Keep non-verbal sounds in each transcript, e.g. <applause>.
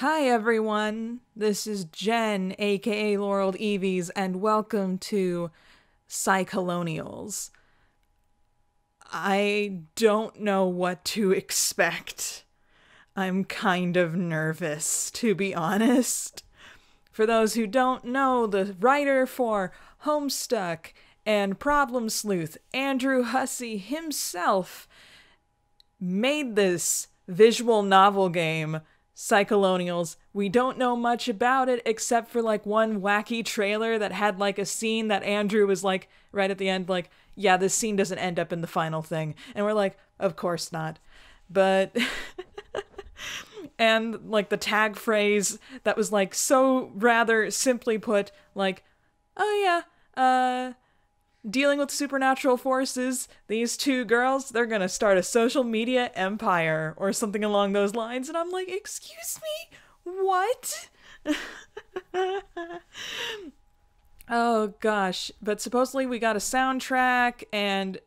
Hi everyone, this is Jen, aka LaureledEevees, and welcome to Psycholonials. I don't know what to expect. I'm kind of nervous, to be honest. For those who don't know, the writer for Homestuck and Problem Sleuth, Andrew Hussie himself, made this visual novel game, Psycholonials. We don't know much about it except for like one wacky trailer that had like a scene that Andrew was like right at the end, like, yeah, this scene doesn't end up in the final thing. And we're like, of course not. But. <laughs> and like the tag phrase that was like so rather simply put, like, oh yeah, uh, dealing with supernatural forces, these two girls, they're gonna start a social media empire or something along those lines. And I'm like, excuse me, what? <laughs> oh gosh. But supposedly we got a soundtrack and,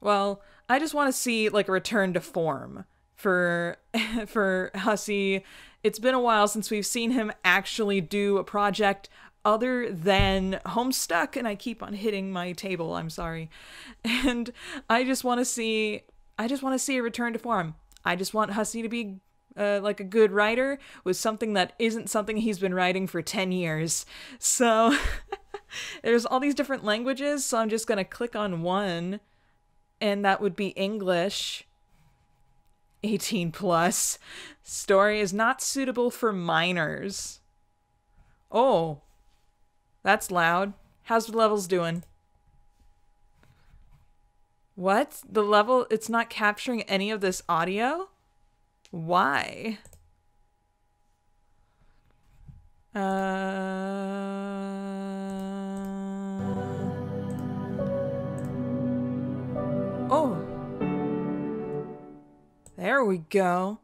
well, I just want to see like a return to form for <laughs> for Hussie. It's been a while since we've seen him actually do a project other than Homestuck, and I keep on hitting my table. I'm sorry, <laughs> and I just want to see. I just want to see a return to form. I just want Hussie to be uh, like a good writer with something that isn't something he's been writing for 10 years. So <laughs> there's all these different languages, so I'm just going to click on one, and that would be English. 18 plus. Story is not suitable for minors. Oh, that's loud. How's the levels doing? What? The level, it's not capturing any of this audio? Why? Uh... Oh. There we go.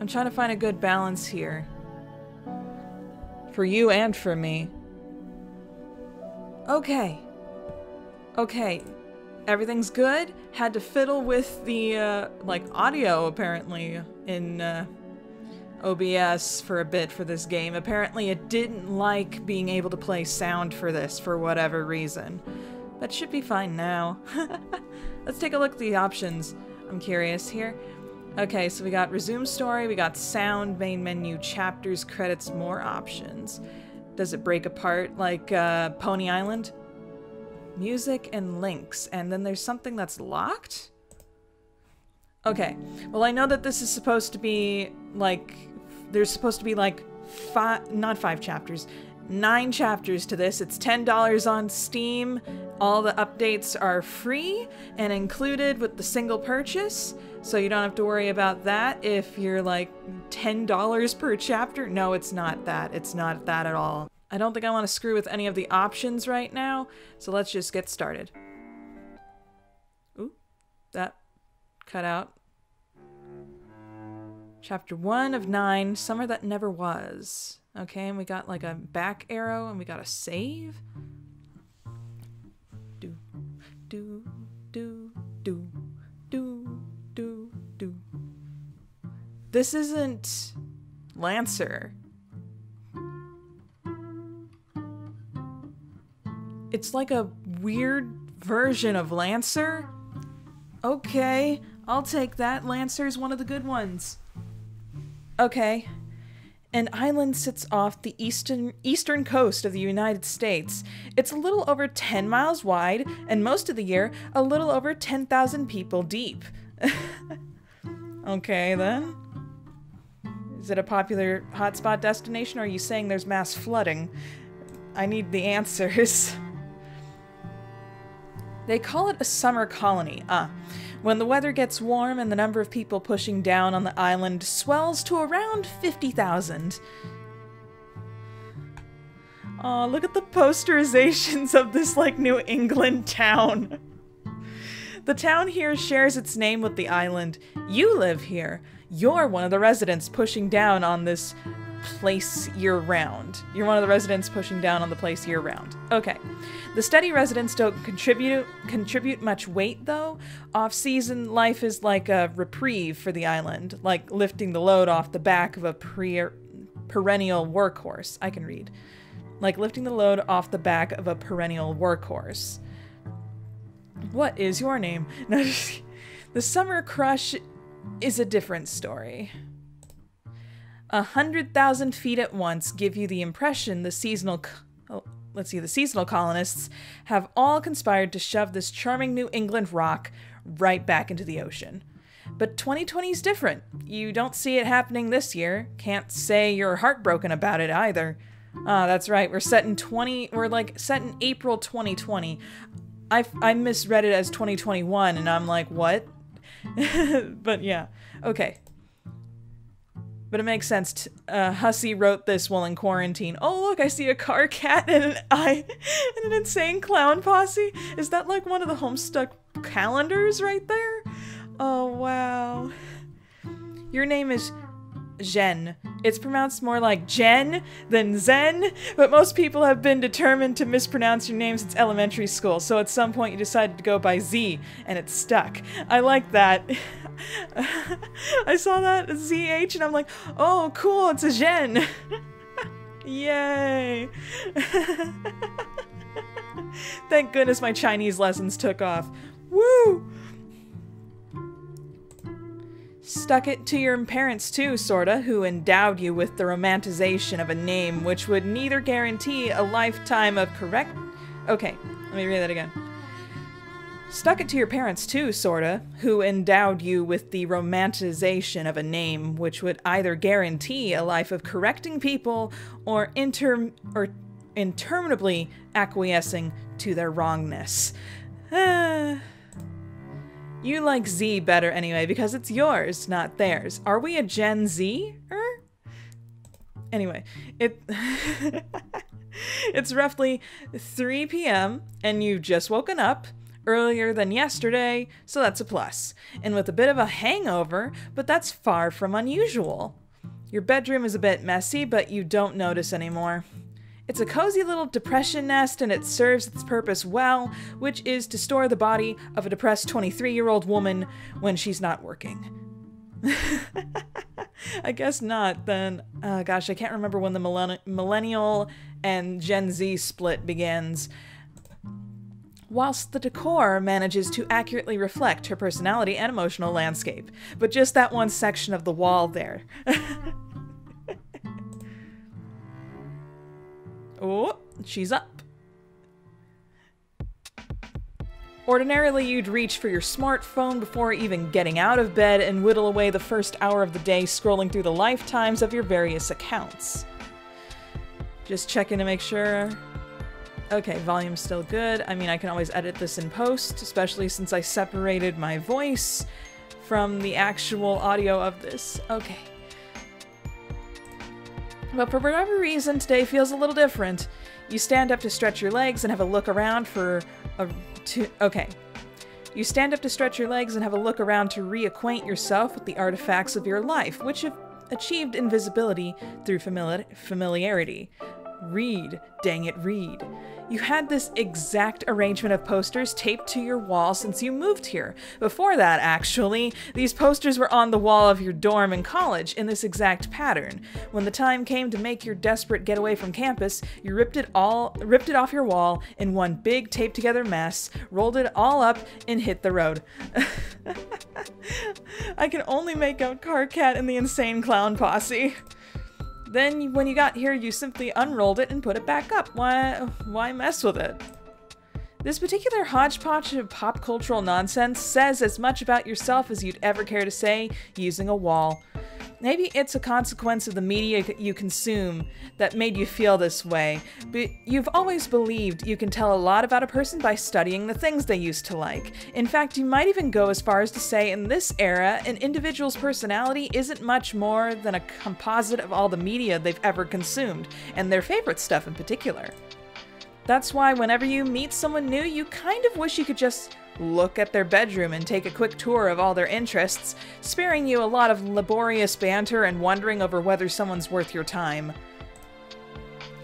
I'm trying to find a good balance here. For you and for me. Okay. Okay. Everything's good. Had to fiddle with the, uh, like, audio, apparently, in, uh, OBS for a bit for this game. Apparently it didn't like being able to play sound for this for whatever reason. That should be fine now. <laughs> Let's take a look at the options. I'm curious here. Okay, so we got resume story, we got sound, main menu, chapters, credits, more options. Does it break apart like uh, Pony Island? Music and links, and then there's something that's locked? Okay, well I know that this is supposed to be like, there's supposed to be like five, not five chapters, nine chapters to this. It's $10 on Steam. All the updates are free and included with the single purchase. So you don't have to worry about that if you're like $10 per chapter. No, it's not that. It's not that at all. I don't think I want to screw with any of the options right now. So let's just get started. Ooh, that cut out. Chapter 1 of 9, Summer That Never Was. Okay, and we got like a back arrow and we got a save. Do, do, do, do, do, do, do. This isn't Lancer. It's like a weird version of Lancer. Okay, I'll take that. Lancer's one of the good ones. Okay, an island sits off the eastern eastern coast of the United States. It's a little over 10 miles wide and most of the year a little over 10,000 people deep. <laughs> okay then. Is it a popular hotspot destination or are you saying there's mass flooding? I need the answers. <laughs> they call it a summer colony. Ah. When the weather gets warm and the number of people pushing down on the island swells to around 50,000. Aw, look at the posterizations of this, like, New England town. the town here shares its name with the island. You live here. You're one of the residents pushing down on this place year round. You're one of the residents pushing down on the place year round. Okay. The steady residents don't contribute contribute much weight though. Off-season life is like a reprieve for the island, like lifting the load off the back of a perennial workhorse. I can read. Like lifting the load off the back of a perennial workhorse. What is your name? <laughs> the summer crush is a different story. A hundred thousand feet at once give you the impression the seasonal. Oh, let's see, the seasonal colonists have all conspired to shove this charming New England rock right back into the ocean. But 2020 is different. You don't see it happening this year. Can't say you're heartbroken about it either. Ah, that's right. We're set in 20. We're like set in April 2020. I I misread it as 2021, and I'm like, what? <laughs> but yeah, okay. But it makes sense. T- uh, Hussie wrote this while in quarantine. Oh look, I see a Karkat and an eye <laughs> and an insane clown posse. Is that like one of the Homestuck calendars right there? Oh wow. Your name is Zhen. It's pronounced more like Jen than Zen, but most people have been determined to mispronounce your name since elementary school, so at some point you decided to go by Z, and it stuck. I like that. <laughs> <laughs> I saw that ZH and I'm like, oh cool, it's a Jen. <laughs> Yay. <laughs> Thank goodness my Chinese lessons took off. Woo! Stuck it to your parents too, sorta, who endowed you with the romanticization of a name which would neither guarantee a lifetime of correct. Okay, let me read that again. Stuck it to your parents too, sorta, who endowed you with the romanticization of a name which would either guarantee a life of correcting people or inter or interminably acquiescing to their wrongness. <sighs> You like Z better anyway because it's yours, not theirs. Are we a Gen Z? -er? Anyway, it <laughs> it's roughly 3 p.m. and you've just woken up earlier than yesterday, so that's a plus. And with a bit of a hangover, but that's far from unusual. Your bedroom is a bit messy, but you don't notice anymore. It's a cozy little depression nest and it serves its purpose well, which is to store the body of a depressed 23 year old woman when she's not working. <laughs> I guess not, then. Uh, gosh, I can't remember when the millenn- millennial and Gen Z split begins. Whilst the decor manages to accurately reflect her personality and emotional landscape, but just that one section of the wall there. <laughs> Oh, she's up. Ordinarily, you'd reach for your smartphone before even getting out of bed and whittle away the first hour of the day scrolling through the lifetimes of your various accounts. Just checking to make sure. Okay, volume's still good. I mean, I can always edit this in post, especially since I separated my voice from the actual audio of this. Okay. But for whatever reason, today feels a little different. You stand up to stretch your legs and have a look around for a. To, okay. You stand up to stretch your legs and have a look around to reacquaint yourself with the artifacts of your life, which have achieved invisibility through famili- familiarity. Read, dang it, read. You had this exact arrangement of posters taped to your wall since you moved here. Before that, actually, these posters were on the wall of your dorm in college in this exact pattern. When the time came to make your desperate getaway from campus, you ripped it all ripped it off your wall in one big taped together mess, rolled it all up, and hit the road. <laughs> I can only make out Karkat and the insane clown posse. Then, when you got here, you simply unrolled it and put it back up. Why, why mess with it? This particular hodgepodge of pop cultural nonsense says as much about yourself as you'd ever care to say using a wall. Maybe it's a consequence of the media you consume that made you feel this way, but you've always believed you can tell a lot about a person by studying the things they used to like. In fact, you might even go as far as to say in this era, an individual's personality isn't much more than a composite of all the media they've ever consumed, and their favorite stuff in particular. That's why whenever you meet someone new, you kind of wish you could just look at their bedroom and take a quick tour of all their interests, sparing you a lot of laborious banter and wondering over whether someone's worth your time.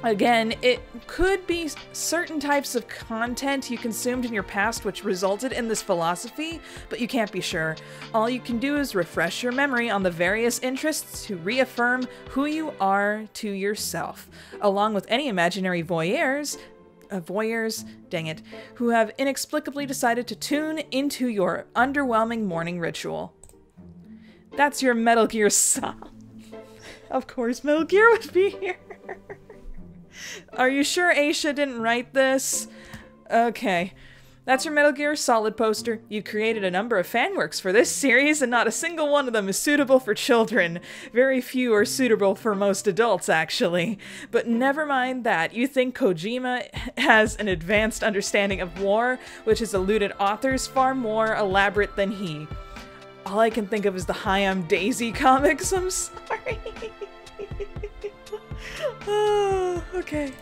Again, it could be certain types of content you consumed in your past which resulted in this philosophy, but you can't be sure. All you can do is refresh your memory on the various interests to reaffirm who you are to yourself, along with any imaginary voyeurs. Uh, voyeurs, dang it, who have inexplicably decided to tune into your underwhelming morning ritual. That's your Metal Gear Solid. of course, Metal Gear would be here. Are you sure Aisha didn't write this? Okay. That's your Metal Gear Solid poster. You've created a number of fan works for this series, and not a single one of them is suitable for children. Very few are suitable for most adults, actually. But never mind that. You think Kojima has an advanced understanding of war, which has eluded authors far more elaborate than he. All I can think of is the Hi-Am Daisy comics. I'm sorry. oh, <laughs> <sighs> okay.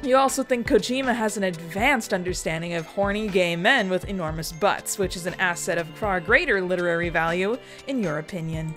You also think Kojima has an advanced understanding of horny gay men with enormous butts, which is an asset of far greater literary value, in your opinion.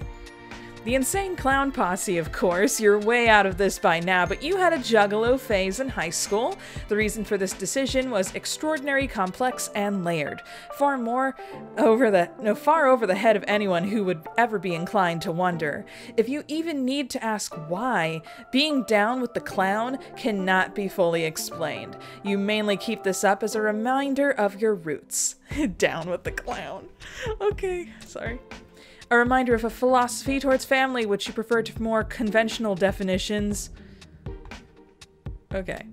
The Insane Clown Posse, of course, you're way out of this by now, but you had a juggalo phase in high school. The reason for this decision was extraordinary, complex, and layered. Far more over the no, far over the head of anyone who would ever be inclined to wonder. If you even need to ask why, being down with the clown cannot be fully explained. You mainly keep this up as a reminder of your roots. <laughs> down with the clown. Okay, sorry a reminder of a philosophy towards family which you prefer to more conventional definitions. Okay.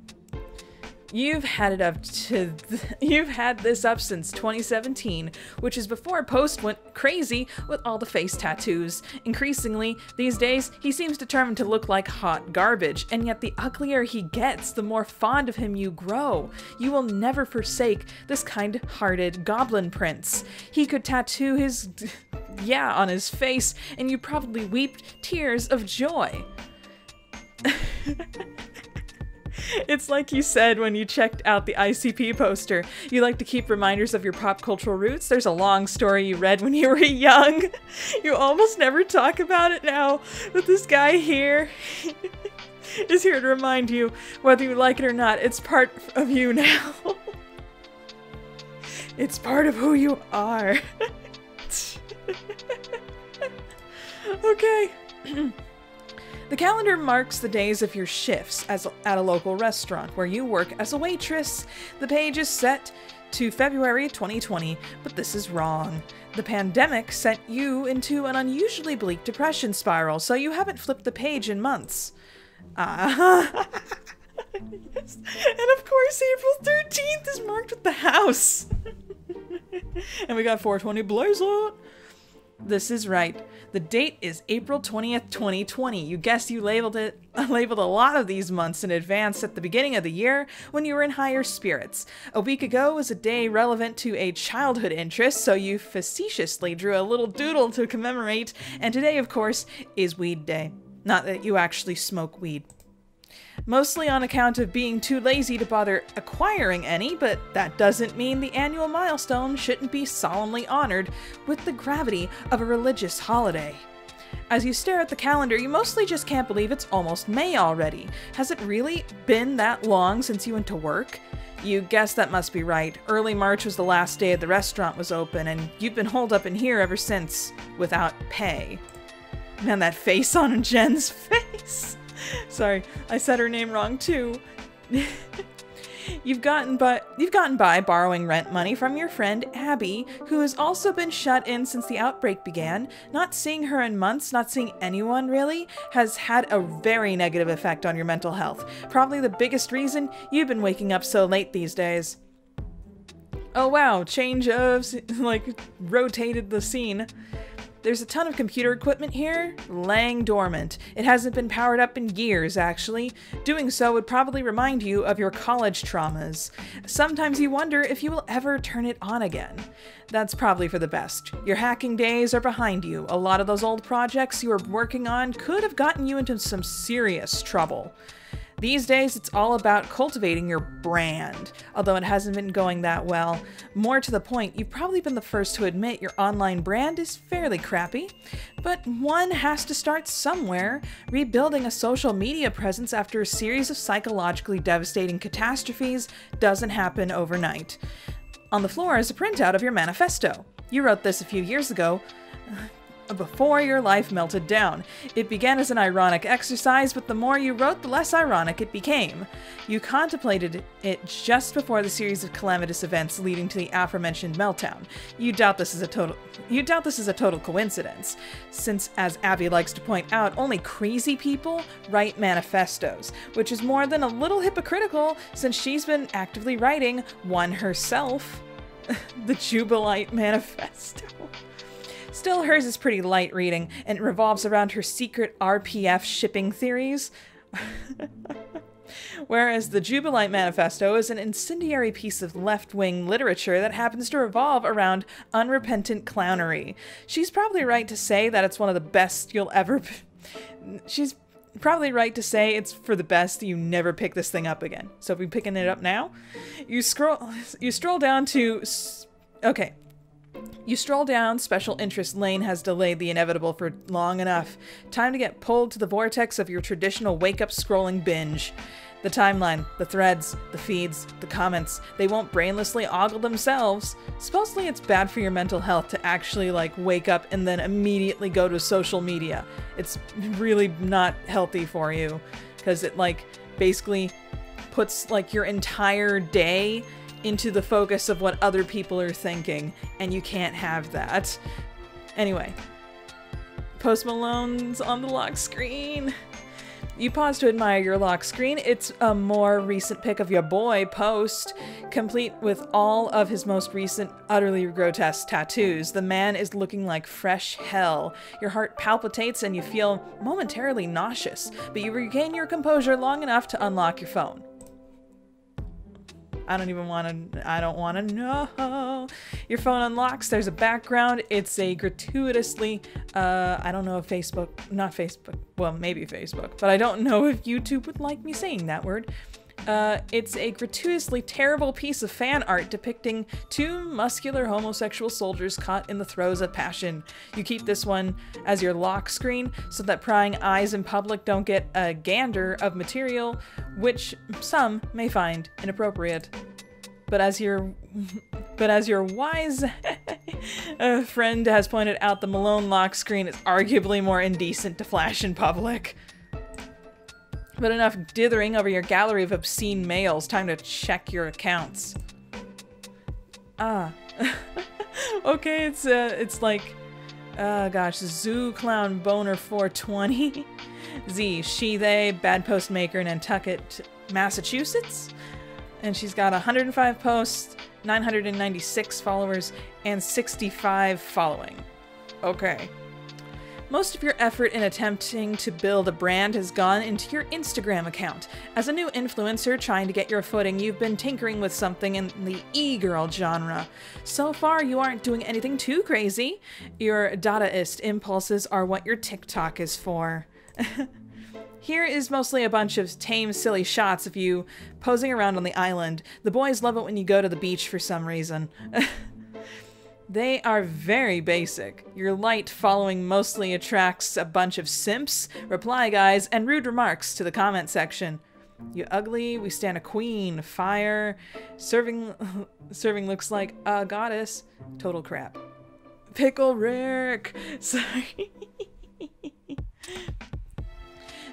You've had it up to <laughs> you've had this up since 2017, which is before Post went crazy with all the face tattoos. Increasingly, these days, he seems determined to look like hot garbage, and yet the uglier he gets, the more fond of him you grow. You will never forsake this kind-hearted goblin prince. He could tattoo his yeah on his face, and you probably weep tears of joy. <laughs> <laughs> it's like you said when you checked out the ICP poster. You like to keep reminders of your pop cultural roots. There's a long story you read when <laughs> you were young. <laughs> You almost never talk about it now, but this guy here is here to remind you, whether you like it or not, it's part of you now. it's part of who you are. okay. <clears throat> the calendar marks the days of your shifts as at a local restaurant where you work as a waitress. The page is set to February 2020, but this is wrong. The pandemic sent you into an unusually bleak depression spiral, so you haven't flipped the page in months. Ah. Uh, <laughs> yes. And of course, April 13th is marked with the house. <laughs> and we got 420 blaze Blazer. This is right. The date is April 20th, 2020. You guessed you labeled it <laughs> labeled a lot of these months in advance at the beginning of the year when you were in higher spirits. A week ago was a day relevant to a childhood interest, so you facetiously drew a little doodle to commemorate, and today, of course, is Weed Day. Not that you actually smoke weed mostly on account of being too lazy to bother acquiring any, but that doesn't mean the annual milestone shouldn't be solemnly honored with the gravity of a religious holiday. As you stare at the calendar, you mostly just can't believe it's almost May already. Has it really been that long since you went to work? You guess that must be right. Early March was the last day the restaurant was open, and you've been holed up in here ever since, without pay. Man, that face on Jen's <laughs> face! <laughs> Sorry, I said her name wrong too. <laughs> you've gotten by you've gotten by borrowing rent money from your friend Abby, who has also been shut in since the outbreak began. Not seeing her in months, not seeing anyone really, has had a very negative effect on your mental health. Probably the biggest reason you've been waking up so late these days. Oh wow, change of <laughs> like rotated the scene. There's a ton of computer equipment here, laying dormant. It hasn't been powered up in years, actually. Doing so would probably remind you of your college traumas. Sometimes you wonder if you will ever turn it on again. That's probably for the best. Your hacking days are behind you. A lot of those old projects you were working on could have gotten you into some serious trouble. These days, it's all about cultivating your brand, although it hasn't been going that well. More to the point, you've probably been the first to admit your online brand is fairly crappy. But one has to start somewhere. Rebuilding a social media presence after a series of psychologically devastating catastrophes doesn't happen overnight. On the floor is a printout of your manifesto. You wrote this a few years ago before your life melted down. It began as an ironic exercise, but the more you wrote, the less ironic it became. You contemplated it just before the series of calamitous events leading to the aforementioned meltdown. You doubt this is a total you doubt this is a total coincidence, since as Abby likes to point out, only crazy people write manifestos, which is more than a little hypocritical since she's been actively writing one herself. <laughs> the Jubilite Manifesto. Still, hers is pretty light reading and it revolves around her secret RPF shipping theories. <laughs> Whereas the Jubilite Manifesto is an incendiary piece of left wing literature that happens to revolve around unrepentant clownery. She's probably right to say that it's one of the best you'll ever. She's probably right to say it's for the best you never pick this thing up again. So if we picking it up now, you scroll you stroll down to okay, you stroll down, special interest lane has delayed the inevitable for long enough. Time to get pulled to the vortex of your traditional wake up scrolling binge. The timeline, the threads, the feeds, the comments, they won't brainlessly ogle themselves. Supposedly it's bad for your mental health to actually like wake up and then immediately go to social media. It's really not healthy for you because it like basically puts like your entire day into the focus of what other people are thinking, and you can't have that. Anyway, Post Malone's on the lock screen. You pause to admire your lock screen. It's a more recent pic of your boy, Post, complete with all of his most recent, utterly grotesque tattoos. The man is looking like fresh hell. Your heart palpitates and you feel momentarily nauseous, but you regain your composure long enough to unlock your phone. I don't even want to, I don't want to know. Your phone unlocks, there's a background. It's a gratuitously, uh, I don't know if Facebook, not Facebook, well, maybe Facebook, but I don't know if YouTube would like me saying that word. Uh, it's a gratuitously terrible piece of fan art depicting two muscular homosexual soldiers caught in the throes of passion. You keep this one as your lock screen so that prying eyes in public don't get a gander of material which some may find inappropriate. But as your <laughs> but as your wise <laughs> uh, friend has pointed out, the Malone lock screen is arguably more indecent to flash in public. But enough dithering over your gallery of obscene mails. Time to check your accounts. Ah. <laughs> okay, it's uh, it's like, uh, gosh, Zoo Clown Boner 420. <laughs> Z, she, they, Bad Post Maker, Nantucket, Massachusetts. And she's got 105 posts, 996 followers, and 65 following. Okay. Most of your effort in attempting to build a brand has gone into your Instagram account. As a new influencer trying to get your footing, you've been tinkering with something in the e-girl genre. So far, you aren't doing anything too crazy. Your Dadaist impulses are what your TikTok is for. <laughs> Here is mostly a bunch of tame, silly shots of you posing around on the island. The boys love it when you go to the beach for some reason. <laughs> They are very basic. Your light following mostly attracts a bunch of simps, reply guys, and rude remarks to the comment section. You ugly, we stand a queen, fire, serving <laughs> serving looks like a goddess. Total crap. Pickle Rick. <laughs> Sorry.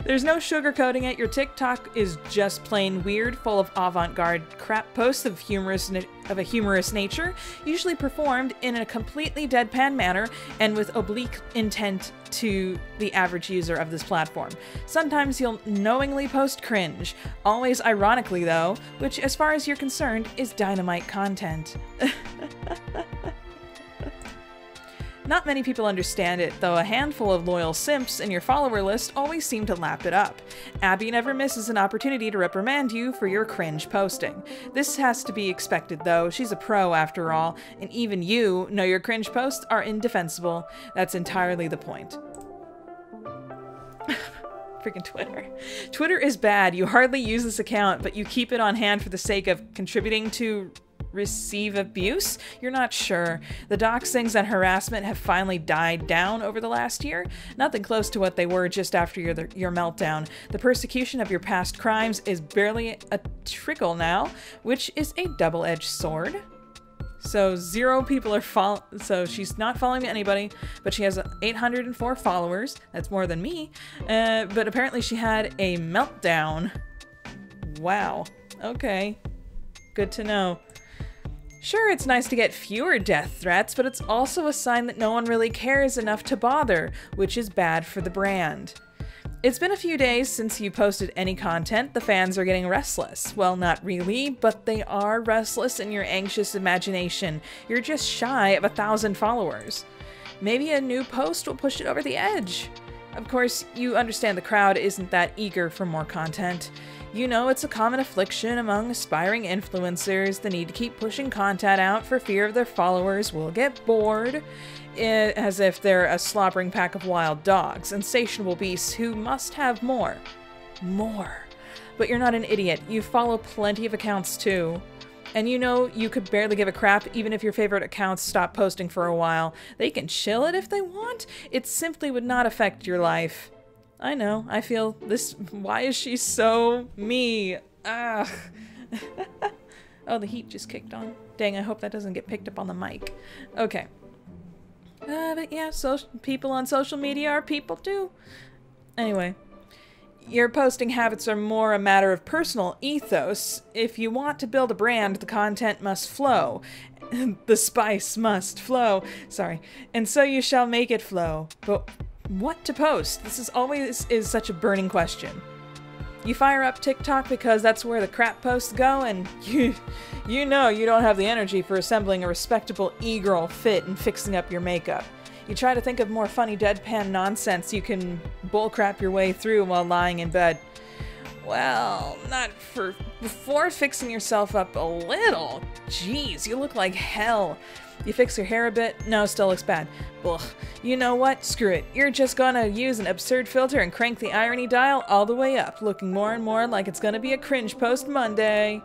There's no sugarcoating it. Your TikTok is just plain weird, full of avant-garde crap posts of humorous of a humorous nature, usually performed in a completely deadpan manner and with oblique intent to the average user of this platform. Sometimes you'll knowingly post cringe, always ironically though, which as far as you're concerned is dynamite content. <laughs> Not many people understand it, though a handful of loyal simps in your follower list always seem to lap it up. Abby never misses an opportunity to reprimand you for your cringe posting. This has to be expected, though. She's a pro after all, and even you know your cringe posts are indefensible. That's entirely the point. <laughs> Freaking Twitter. Twitter is bad. You hardly use this account, but you keep it on hand for the sake of contributing to receive abuse? You're not sure. The doxings and harassment have finally died down over the last year. Nothing close to what they were just after your, your meltdown. The persecution of your past crimes is barely a trickle now, which is a double-edged sword. So zero people are follow. So she's not following anybody, but she has 804 followers. That's more than me. Uh, but apparently she had a meltdown. Wow. Okay. Good to know. Sure, it's nice to get fewer death threats, but it's also a sign that no one really cares enough to bother, which is bad for the brand. It's been a few days since you posted any content. The fans are getting restless. Well, not really, but they are restless in your anxious imagination. You're just shy of a thousand followers. Maybe a new post will push it over the edge. Of course, you understand the crowd isn't that eager for more content. You know it's a common affliction among aspiring influencers, the need to keep pushing content out for fear of their followers will get bored, eh, as if they're a slobbering pack of wild dogs, insatiable beasts who must have more. More. But you're not an idiot. You follow plenty of accounts too. And you know you could barely give a crap even if your favorite accounts stop posting for a while. They can chill it if they want. It simply would not affect your life. I know. I feel this. Why is she so me? Ah. <laughs> oh, the heat just kicked on. Dang, I hope that doesn't get picked up on the mic. Okay. Uh, but yeah, so people on social media are people too. Anyway, your posting habits are more a matter of personal ethos. If you want to build a brand, the content must flow. <laughs> the spice must flow. Sorry. And so you shall make it flow. But what to post? This is always is such a burning question. You fire up TikTok because that's where the crap posts go, and <laughs> you, you know you don't have the energy for assembling a respectable e-girl fit and fixing up your makeup. You try to think of more funny deadpan nonsense you can bullcrap your way through while lying in bed. Well, not for before fixing yourself up a little. Jeez, you look like hell. You fix your hair a bit? No, still looks bad. Ugh. You know what? Screw it. You're just gonna use an absurd filter and crank the irony dial all the way up, looking more and more like it's gonna be a cringe post Monday.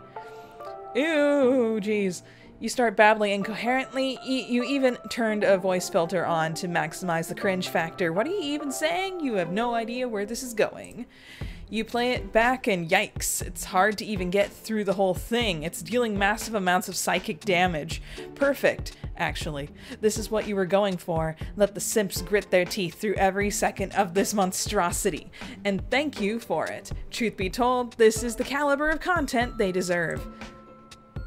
Ew, jeez. You start babbling incoherently. you even turned a voice filter on to maximize the cringe factor. What are you even saying? You have no idea where this is going. You play it back and yikes, it's hard to even get through the whole thing. It's dealing massive amounts of psychic damage. Perfect, actually. This is what you were going for. Let the simps grit their teeth through every second of this monstrosity. And thank you for it. Truth be told, this is the caliber of content they deserve.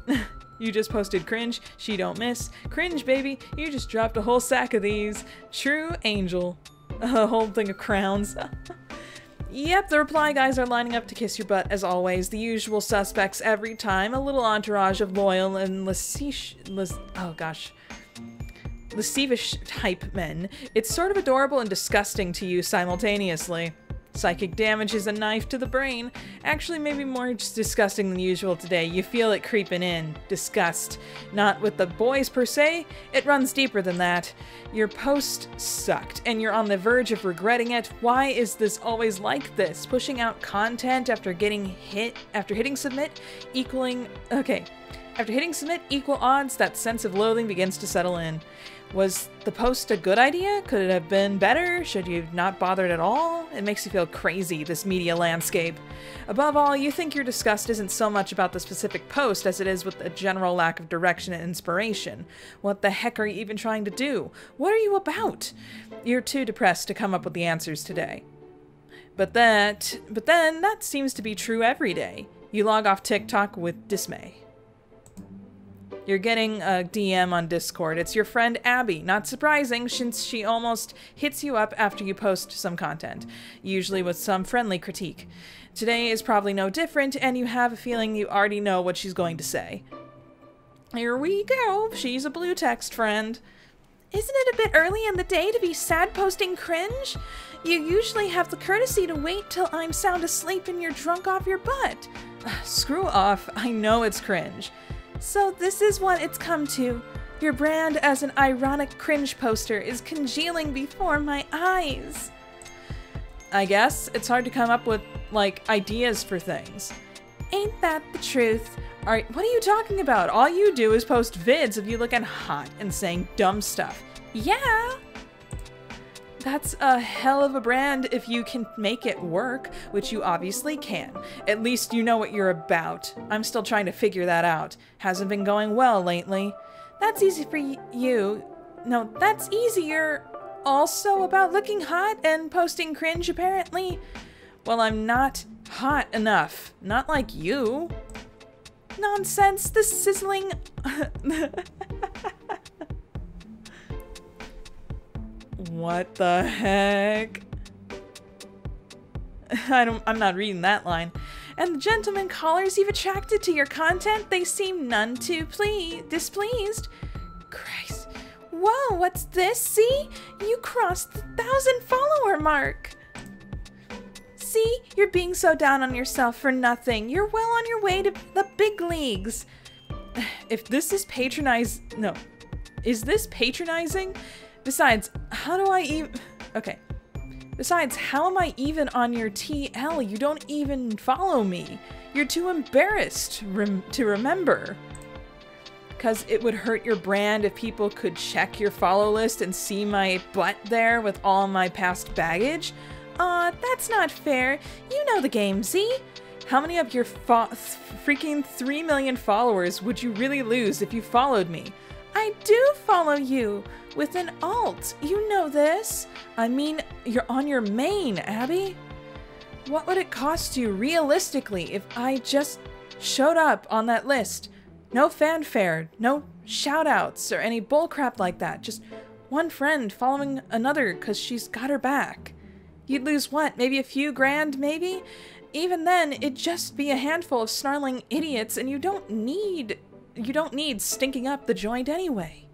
<laughs> You just posted cringe, she don't miss. Cringe, baby, you just dropped a whole sack of these. True angel. <laughs> A whole thing of crowns. <laughs> Yep, the reply guys are lining up to kiss your butt as always. The usual suspects every time. A little entourage of loyal and lascivious... oh gosh. Lascivious type men. It's sort of adorable and disgusting to you simultaneously. Psychic damage is a knife to the brain. Actually, maybe more just disgusting than usual today. You feel it creeping in. Disgust. Not with the boys per se, it runs deeper than that. Your post sucked, and you're on the verge of regretting it. Why is this always like this? Pushing out content after getting hit, after hitting submit, equaling. Okay. After hitting submit, equal odds, that sense of loathing begins to settle in. Was the post a good idea? Could it have been better? Should you not bothered at all? It makes you feel crazy, this media landscape. Above all, you think your disgust isn't so much about the specific post as it is with a general lack of direction and inspiration. What the heck are you even trying to do? What are you about? You're too depressed to come up with the answers today. But that, but then that seems to be true every day. You log off TikTok with dismay. You're getting a DM on Discord. It's your friend Abby. Not surprising, since she almost hits you up after you post some content, usually with some friendly critique. Today is probably no different, and you have a feeling you already know what she's going to say. Here we go. She's a blue text friend. Isn't it a bit early in the day to be sad posting cringe? You usually have the courtesy to wait till I'm sound asleep and you're drunk off your butt. <sighs> Screw off. I know it's cringe. So this is what it's come to. Your brand as an ironic cringe poster is congealing before my eyes. I guess. It's hard to come up with, like, ideas for things. Ain't that the truth? Alright, what are you talking about? All you do is post vids of you looking hot and saying dumb stuff. Yeah! That's a hell of a brand if you can make it work, which you obviously can. At least you know what you're about. I'm still trying to figure that out. Hasn't been going well lately. That's easy for you. No, that's easier. Also about looking hot and posting cringe, apparently. Well, I'm not hot enough. Not like you. Nonsense, the sizzling... <laughs> <laughs> what the heck? I don't- I'm not reading that line. And the gentlemen callers you've attracted to your content, they seem none too ple- displeased. Christ. Whoa, what's this? See? You crossed the thousand follower mark. See? You're being so down on yourself for nothing. You're well on your way to the big leagues. <sighs> If this is patronize no. Is this patronizing? Besides, how do I even Okay. Besides, how am I even on your TL? You don't even follow me. You're too embarrassed rem to remember. Because it would hurt your brand if people could check your follow list and see my butt there with all my past baggage. Aw, uh, that's not fair. You know the game, Z. How many of your freaking 3 million followers would you really lose if you followed me? I do follow you with an alt. You know this. I mean, you're on your main, Abby. What would it cost you realistically if I just showed up on that list? No fanfare, no shoutouts or any bullcrap like that. Just one friend following another because she's got her back. You'd lose what? Maybe a few grand, maybe? Even then, it'd just be a handful of snarling idiots and you don't need you don't need stinking up the joint anyway.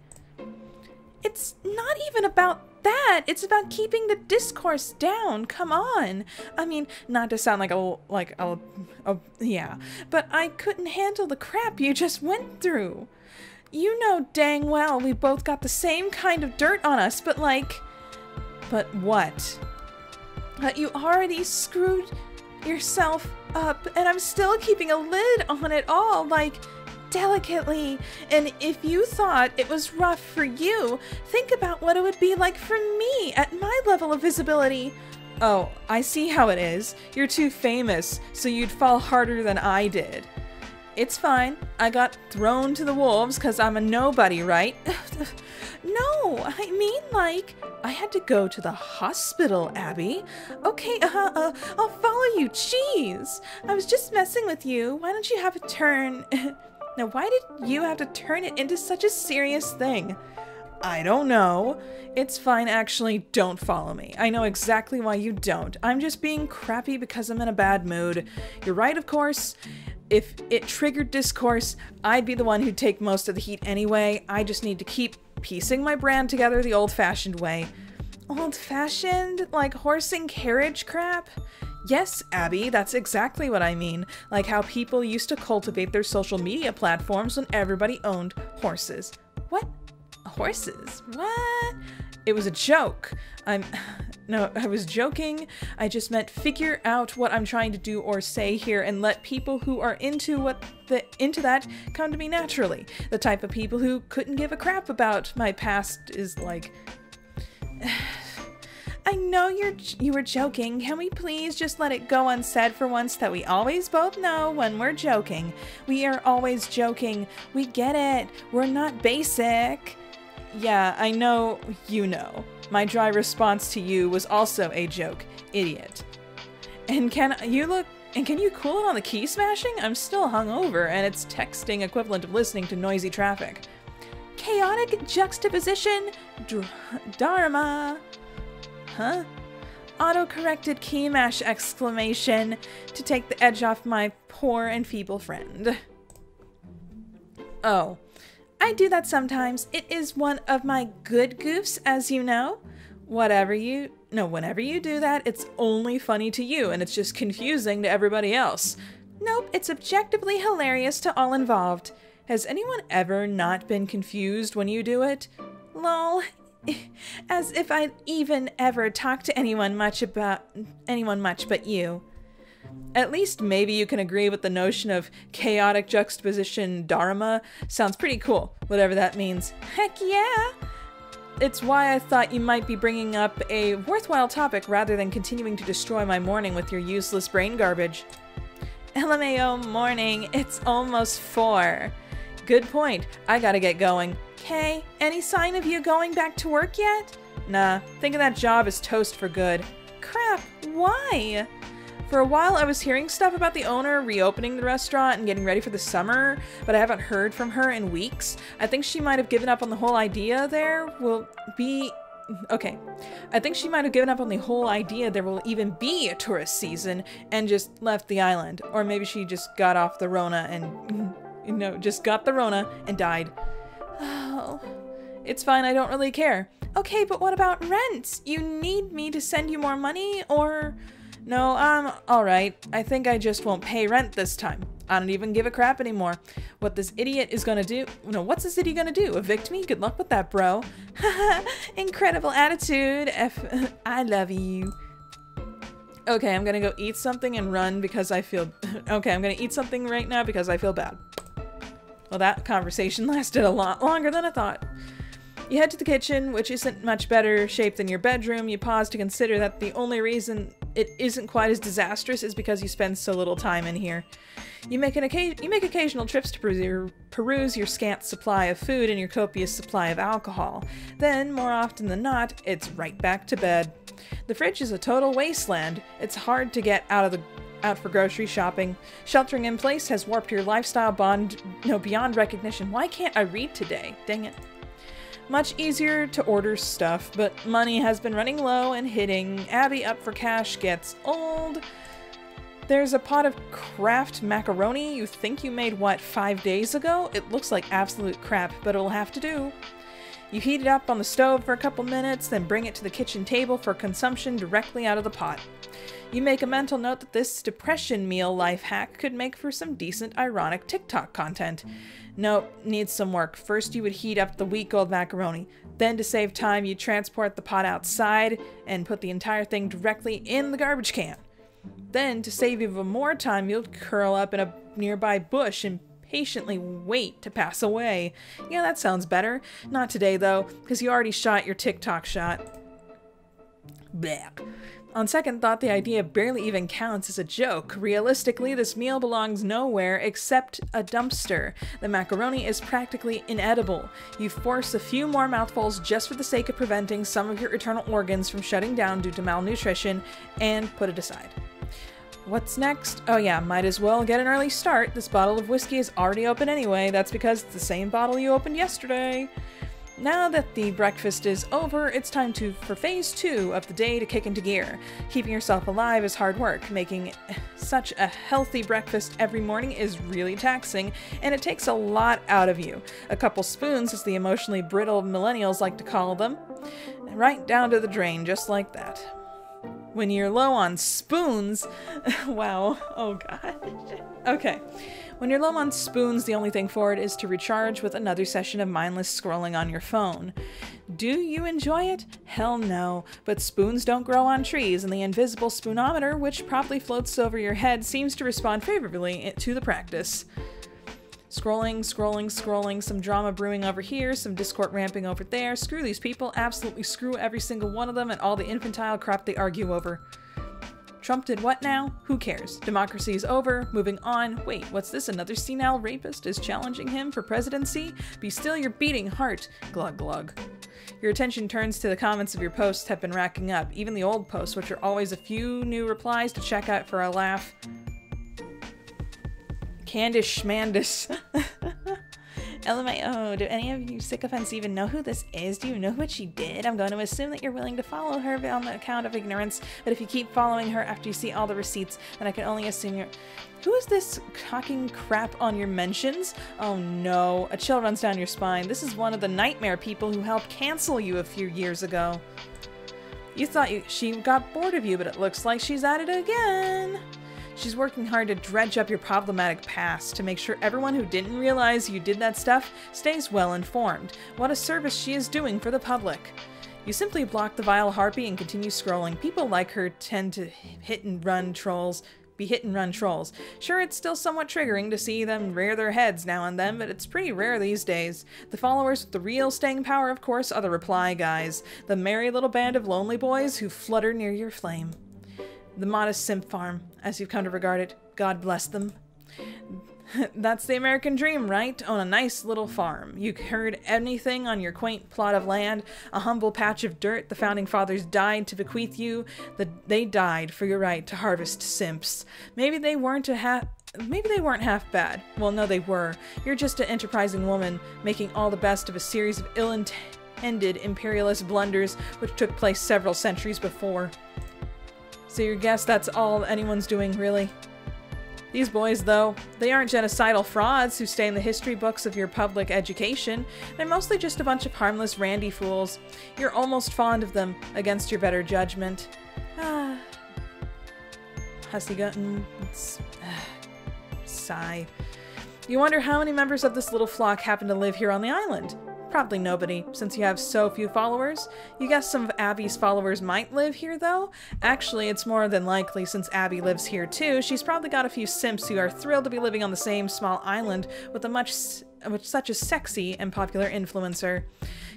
It's not even about that. It's about keeping the discourse down. Come on. I mean, not to sound like a like a, a yeah, but I couldn't handle the crap you just went through. You know dang well we both got the same kind of dirt on us, but like but what? But you already screwed yourself up and I'm still keeping a lid on it all like delicately. And if you thought it was rough for you, think about what it would be like for me at my level of visibility. Oh, I see how it is. You're too famous, so you'd fall harder than I did. It's fine. I got thrown to the wolves because I'm a nobody, right? <laughs> no, I mean, like, I had to go to the hospital, Abby. Okay, uh, uh, I'll follow you. Jeez. I was just messing with you. Why don't you have a turn? <laughs> Now, why did you have to turn it into such a serious thing? I don't know. It's fine, actually, don't follow me. I know exactly why you don't. I'm just being crappy because I'm in a bad mood. You're right, of course. If it triggered discourse, I'd be the one who'd take most of the heat anyway. I just need to keep piecing my brand together the old fashioned way. Old fashioned? Like horse and carriage crap? Yes, Abby, that's exactly what I mean. Like how people used to cultivate their social media platforms when everybody owned horses. What? Horses? What? It was a joke. I'm. <sighs> No, I was joking. I just meant figure out what I'm trying to do or say here and let people who are into what the into that come to me naturally. The type of people who couldn't give a crap about my past is like <sighs> <sighs> I know you're you were joking. Can we please just let it go unsaid for once that we always both know when we're joking. We are always joking. We get it. We're not basic. Yeah, I know you know. My dry response to you was also a joke, idiot. And can you look and can you cool it on the key smashing? I'm still hungover and it's texting equivalent of listening to noisy traffic. Chaotic juxtaposition, dr dharma. Huh? Auto-corrected key mash exclamation to take the edge off my poor and feeble friend. Oh, I do that sometimes. It is one of my good goofs, as you know. Whatever you... No, whenever you do that, it's only funny to you, and it's just confusing to everybody else. Nope, it's objectively hilarious to all involved. Has anyone ever not been confused when you do it? Lol, <laughs> As if I'd even ever talked to anyone much about anyone much but you. At least maybe you can agree with the notion of chaotic juxtaposition dharma. Sounds pretty cool, whatever that means. Heck yeah! It's why I thought you might be bringing up a worthwhile topic rather than continuing to destroy my morning with your useless brain garbage. LMAO morning, it's almost four. Good point. I gotta get going. Kay, any sign of you going back to work yet? Nah, thinking that job is toast for good. Crap, why? For a while, I was hearing stuff about the owner reopening the restaurant and getting ready for the summer, but I haven't heard from her in weeks. I think she might have given up on the whole idea there will be. Okay. I think she might have given up on the whole idea there will even be a tourist season and just left the island. Or maybe she just got off the Rona and. <laughs> You know, just got the Rona and died. Oh. It's fine, I don't really care. Okay, but what about rent? You need me to send you more money, or. No, um, I'm alright. I think I just won't pay rent this time. I don't even give a crap anymore. What this idiot is gonna do. No, what's this idiot gonna do? Evict me? Good luck with that, bro. <laughs> Incredible attitude. F <laughs> I love you. Okay, I'm gonna go eat something and run because I feel. <laughs> okay, I'm gonna eat something right now because I feel bad. Well, that conversation <laughs> lasted a lot longer than I thought. You head to the kitchen, which isn't much better shape than your bedroom. You pause to consider that the only reason it isn't quite as disastrous is because you spend so little time in here. You make an you make occasional trips to peruse peruse your scant supply of food and your copious supply of alcohol. Then, more often than not, it's right back to bed. The fridge is a total wasteland. It's hard to get out of the out for grocery shopping. Sheltering in place has warped your lifestyle bond no beyond recognition. Why can't I read today? Dang it. Much easier to order stuff, but money has been running low and hitting Abby up for cash gets old. There's a pot of Kraft macaroni you think you made, what, five days ago? It looks like absolute crap, but it'll have to do. You heat it up on the stove for a couple minutes, then bring it to the kitchen table for consumption directly out of the pot. You make a mental note that this depression meal life hack could make for some decent ironic TikTok content. Nope, needs some work. First, you would heat up the week old macaroni. Then, to save time, you transport the pot outside and put the entire thing directly in the garbage can. Then, to save even more time, you'll curl up in a nearby bush and patiently wait to pass away. Yeah, that sounds better. Not today, though, because you already shot your TikTok shot. Blech. On second thought, the idea barely even counts as a joke. Realistically, this meal belongs nowhere except a dumpster. The macaroni is practically inedible. You force a few more mouthfuls just for the sake of preventing some of your internal organs from shutting down due to malnutrition, and put it aside. What's next? Oh yeah, might as well get an early start. This bottle of whiskey is already open anyway. That's because it's the same bottle you opened yesterday. Now that the breakfast is over, it's time to for phase two of the day to kick into gear. Keeping yourself alive is hard work. Making such a healthy breakfast every morning is really taxing, and it takes a lot out of you. A couple spoons, as the emotionally brittle millennials like to call them, right down to the drain, just like that. When you're low on spoons, <laughs> wow, oh god. Okay. When you're low on spoons, the only thing for it is to recharge with another session of mindless scrolling on your phone. Do you enjoy it? Hell no. But spoons don't grow on trees, and the invisible spoonometer, which promptly floats over your head, seems to respond favorably to the practice. Scrolling, scrolling, scrolling, some drama brewing over here, some discord ramping over there. Screw these people, absolutely screw every single one of them and all the infantile crap they argue over. Trump did what now? Who cares? Democracy is over. Moving on. Wait, what's this? Another senile rapist is challenging him for presidency? Be still your beating heart. Glug glug. Your attention turns to the comments of your posts have been racking up, even the old posts, which are always a few new replies to check out for a laugh. Candice Schmandis. <laughs> LMAO, oh, do any of you sycophants even know who this is? Do you know what she did? I'm going to assume that you're willing to follow her on the account of ignorance, but if you keep following her after you see all the receipts, then I can only assume you're. Who is this cocking crap on your mentions? Oh no, a chill runs down your spine. This is one of the nightmare people who helped cancel you a few years ago. You thought you, she got bored of you, but it looks like she's at it again. She's working hard to dredge up your problematic past to make sure everyone who didn't realize you did that stuff stays well informed. What a service she is doing for the public. You simply block the vile harpy and continue scrolling. People like her tend to hit and run trolls be hit and run trolls. Sure, it's still somewhat triggering to see them rear their heads now and then, but it's pretty rare these days. The followers with the real staying power, of course, are the reply guys, the merry little band of lonely boys who flutter near your flame. The modest simp farm, as you've come to regard it. God bless them. <laughs> That's the American dream, right? Own a nice little farm. You heard anything on your quaint plot of land, a humble patch of dirt the founding fathers died to bequeath you, they died for your right to harvest simps. Maybe they weren't a half Maybe they weren't half bad. Well, no, they were. You're just an enterprising woman, making all the best of a series of ill-intended imperialist blunders which took place several centuries before. So you guess that's all anyone's doing, really? These boys, though, they aren't genocidal frauds who stay in the history books of your public education. They're mostly just a bunch of harmless randy fools. You're almost fond of them, against your better judgment. Ah. Hussy Gutton. sigh. You wonder how many members of this little flock happen to live here on the island. Probably nobody, since you have so few followers. You guess some of Abby's followers might live here, though? Actually, it's more than likely since Abby lives here too. She's probably got a few simps who are thrilled to be living on the same small island with a much with such a sexy and popular influencer.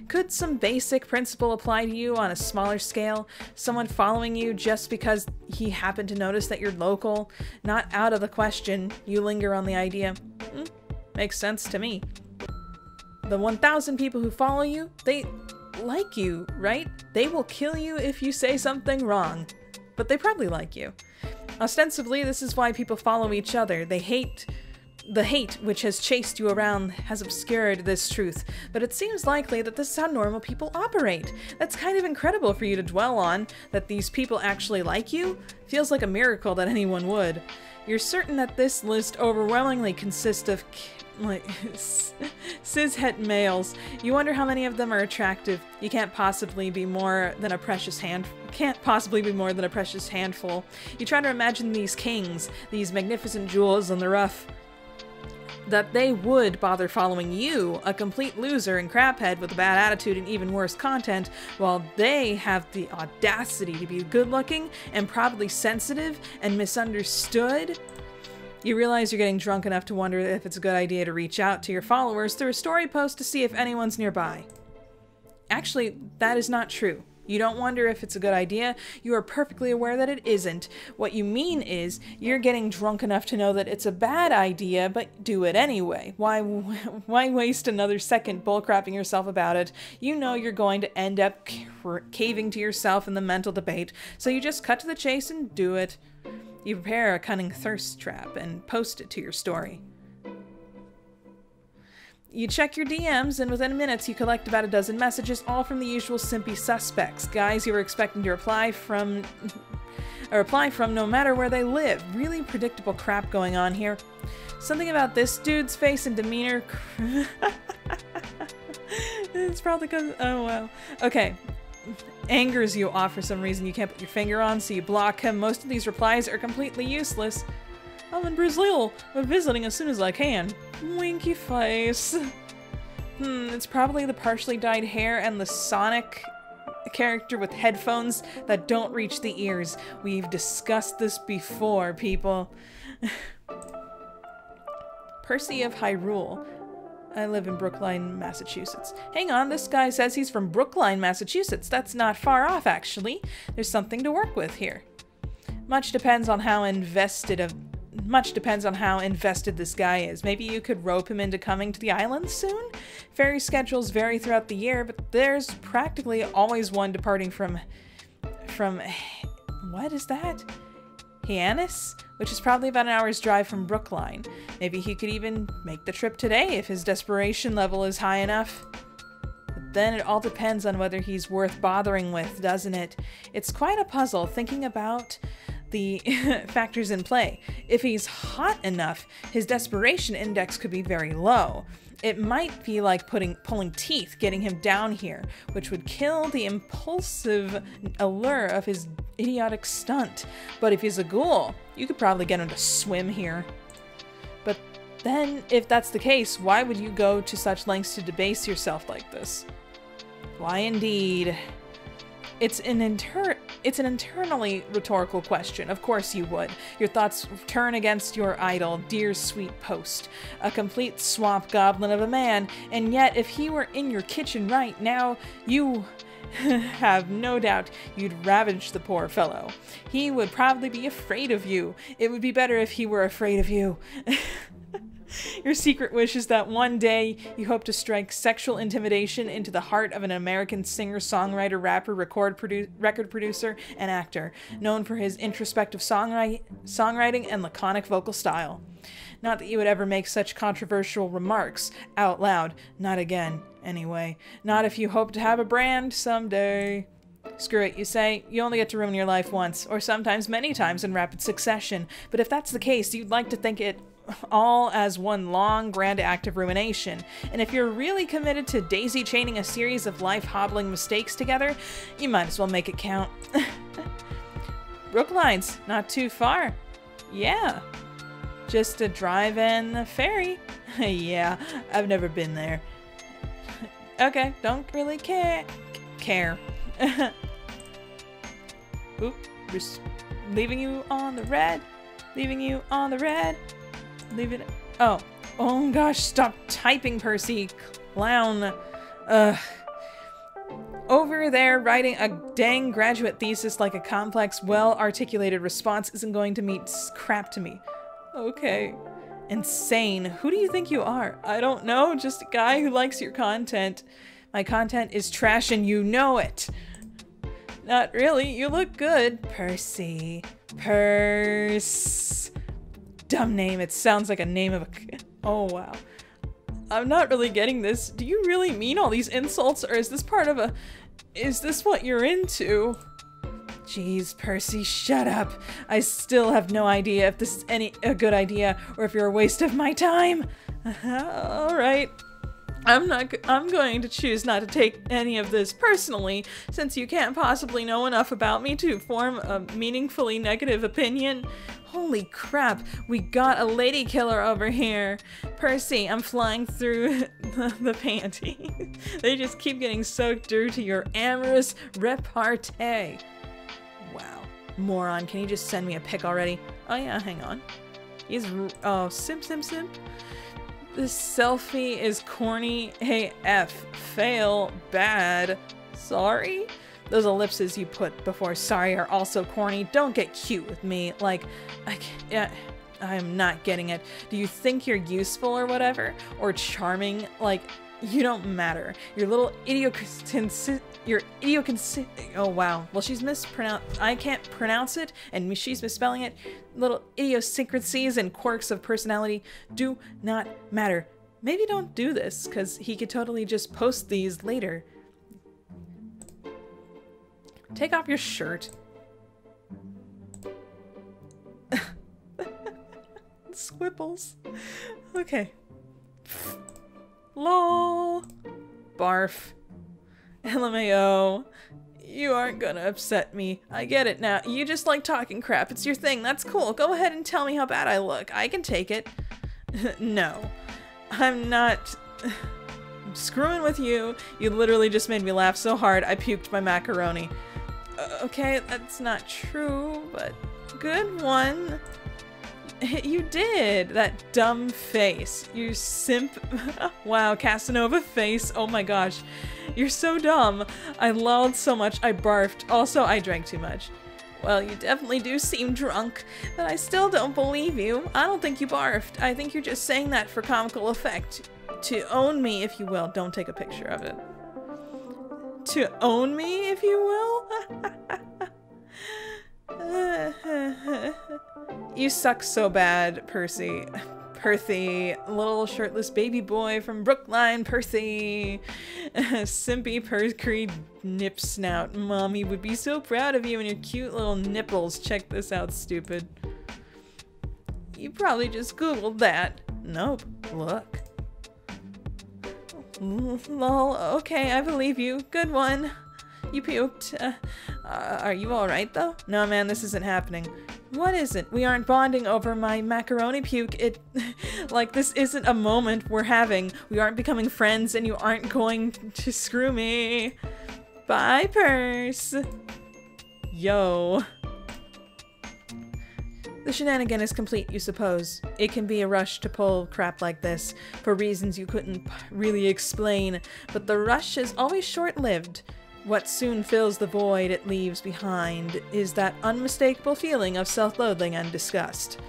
Could some basic principle apply to you on a smaller scale? Someone following you just because he happened to notice that you're local? Not out of the question, you linger on the idea. Hmm, makes sense to me the 1,000 people who follow you, they like you, right? They will kill you if you say something wrong. But they probably like you. Ostensibly, this is why people follow each other. They hate. The hate which has chased you around has obscured this truth, but it seems likely that this is how normal people operate. That's kind of incredible for you to dwell on, that these people actually like you. Feels like a miracle that anyone would. You're certain that this list overwhelmingly consists of like <laughs> cishet males. You wonder how many of them are attractive. You can't possibly be more than a precious hand can't possibly be more than a precious handful. You try to imagine these kings, these magnificent jewels on the rough that they would bother following you, a complete loser and craphead with a bad attitude and even worse content, while they have the audacity to be good looking and probably sensitive and misunderstood you realize you're getting drunk enough to wonder if it's a good idea to reach out to your followers through a story post to see if anyone's nearby. Actually, that is not true. You don't wonder if it's a good idea. You are perfectly aware that it isn't. What you mean is, you're getting drunk enough to know that it's a bad idea, but do it anyway. Why, <laughs> why waste another second bullcrapping yourself about it? You know you're going to end up caving to yourself in the mental debate, so you just cut to the chase and do it. You prepare a cunning thirst trap and post it to your story. You check your DMs, and within minutes, you collect about a dozen messages, all from the usual simpy suspects. Guys you were expecting to reply from. a reply from no matter where they live. Really predictable crap going on here. Something about this dude's face and demeanor. <laughs> it's probably because. Oh, well. Okay, angers you off for some reason you can't put your finger on, so you block him. Most of these replies are completely useless. I'm in Brazil, but visiting as soon as I can. Winky face. Hmm, it's probably the partially dyed hair and the Sonic character with headphones that don't reach the ears. We've discussed this before, people. <laughs> Percy of Hyrule. I live in Brookline, Massachusetts. Hang on, this guy says he's from Brookline, Massachusetts. That's not far off, actually. There's something to work with here. Much depends on how invested of much depends on how invested this guy is. Maybe you could rope him into coming to the island soon? Ferry schedules vary throughout the year, but there's practically always one departing from... from... what is that? Hyannis? which is probably about an hour's drive from Brookline. Maybe he could even make the trip today if his desperation level is high enough. But then it all depends on whether he's worth bothering with, doesn't it? It's quite a puzzle thinking about the <laughs> factors in play. If he's hot enough, his desperation index could be very low. It might be like putting pulling teeth, getting him down here, which would kill the impulsive allure of his idiotic stunt. But if he's a ghoul, you could probably get him to swim here. But then, if that's the case, why would you go to such lengths to debase yourself like this? Why indeed? It's an inter it's an internally rhetorical question. Of course you would. Your thoughts turn against your idol, dear sweet post, a complete swamp goblin of a man, and yet if he were in your kitchen right now, you <laughs> have no doubt you'd ravage the poor fellow. He would probably be afraid of you. It would be better if he were afraid of you. <laughs> Your secret wish is that one day you hope to strike sexual intimidation into the heart of an American singer, songwriter, rapper, record produ- record producer, and actor, known for his introspective songwri- songwriting and laconic vocal style. Not that you would ever make such controversial remarks out loud. Not again, anyway. Not if you hope to have a brand someday. Screw it, you say, you only get to ruin your life once, or sometimes many times in rapid succession. But if that's the case, you'd like to think it all as one long, grand act of ruination. And if you're really committed to daisy chaining a series of life hobbling mistakes together, you might as well make it count. <laughs> Brookline's not too far. Yeah. Just a drive in the ferry. <laughs> yeah, I've never been there. <laughs> okay, don't really care. Care. Oop, leaving you on the red. Leaving you on the red. Leave it. Oh. Oh gosh, stop typing, Percy. Clown. Ugh. Over there, writing a dang graduate thesis like a complex, well articulated response isn't going to mean crap to me. Okay. Insane. Who do you think you are? I don't know, just a guy who likes your content. My content is trash and you know it. Not really. You look good, Percy. Purse dumb name. It sounds like a name of a. Oh, wow. I'm not really getting this. Do you really mean all these insults, or is this part of a. Is this what you're into? Jeez, Percy, shut up. I still have no idea if this is any a good idea or if you're a waste of my time. Uh-huh, all right. I'm not I'm going to choose not to take any of this personally since you can't possibly know enough about me to form a meaningfully negative opinion. Holy crap, we got a lady killer over here. Percy, I'm flying through <laughs> the, the panty. <laughs> they just keep getting soaked due to your amorous repartee. Wow. Moron, can you just send me a pic already? Oh yeah, hang on. He's, oh, simp, simp, simp. This selfie is corny AF. Fail. Bad. Sorry? Those ellipses you put before sorry are also corny. Don't get cute with me. Like, I yeah, I am not getting it. Do you think you're useful or whatever? Or charming? Like, you don't matter. Your little idiosyncrasy. Your idiosyncrasy. Oh wow. Well, she's mispronounced. I can't pronounce it, and she's misspelling it. Little idiosyncrasies and quirks of personality do not matter. Maybe don't do this, because he could totally just post these later. Take off your shirt. <laughs> Squipples. Okay. LOL. Barf. LMAO. You aren't gonna upset me. I get it now. You just like talking crap. It's your thing. That's cool. Go ahead and tell me how bad I look. I can take it. <laughs> no. I'm not <sighs> screwing with you. You literally just made me laugh so hard I puked my macaroni. Uh, okay, that's not true, but good one. <laughs> You did! That dumb face. You simp. <laughs> wow, Casanova face. Oh my gosh. You're so dumb. I lolled so much I barfed. Also, I drank too much. Well, you definitely do seem drunk, but I still don't believe you. I don't think you barfed. I think you're just saying that for comical effect. To own me, if you will. Don't take a picture of it to own me, if you will. <laughs> <laughs> you suck so bad, Percy. Perthy, little shirtless baby boy from Brookline, Percy. <laughs> Simpy Percree nip snout. Mommy would be so proud of you and your cute little nipples. Check this out, stupid. You probably just googled that. Nope. Look. Lol, okay, I believe you. Good one. You puked. Uh, uh, are you alright though? No man, this isn't happening. What isn't? We aren't bonding over my macaroni puke. It, <laughs> like, this isn't a moment we're having. We aren't becoming friends and you aren't going to screw me. Bye, purse. Yo. The shenanigan is complete, you suppose. It can be a rush to pull crap like this, for reasons you couldn't really explain, but the rush is always short-lived. What soon fills the void it leaves behind is that unmistakable feeling of self-loathing and disgust.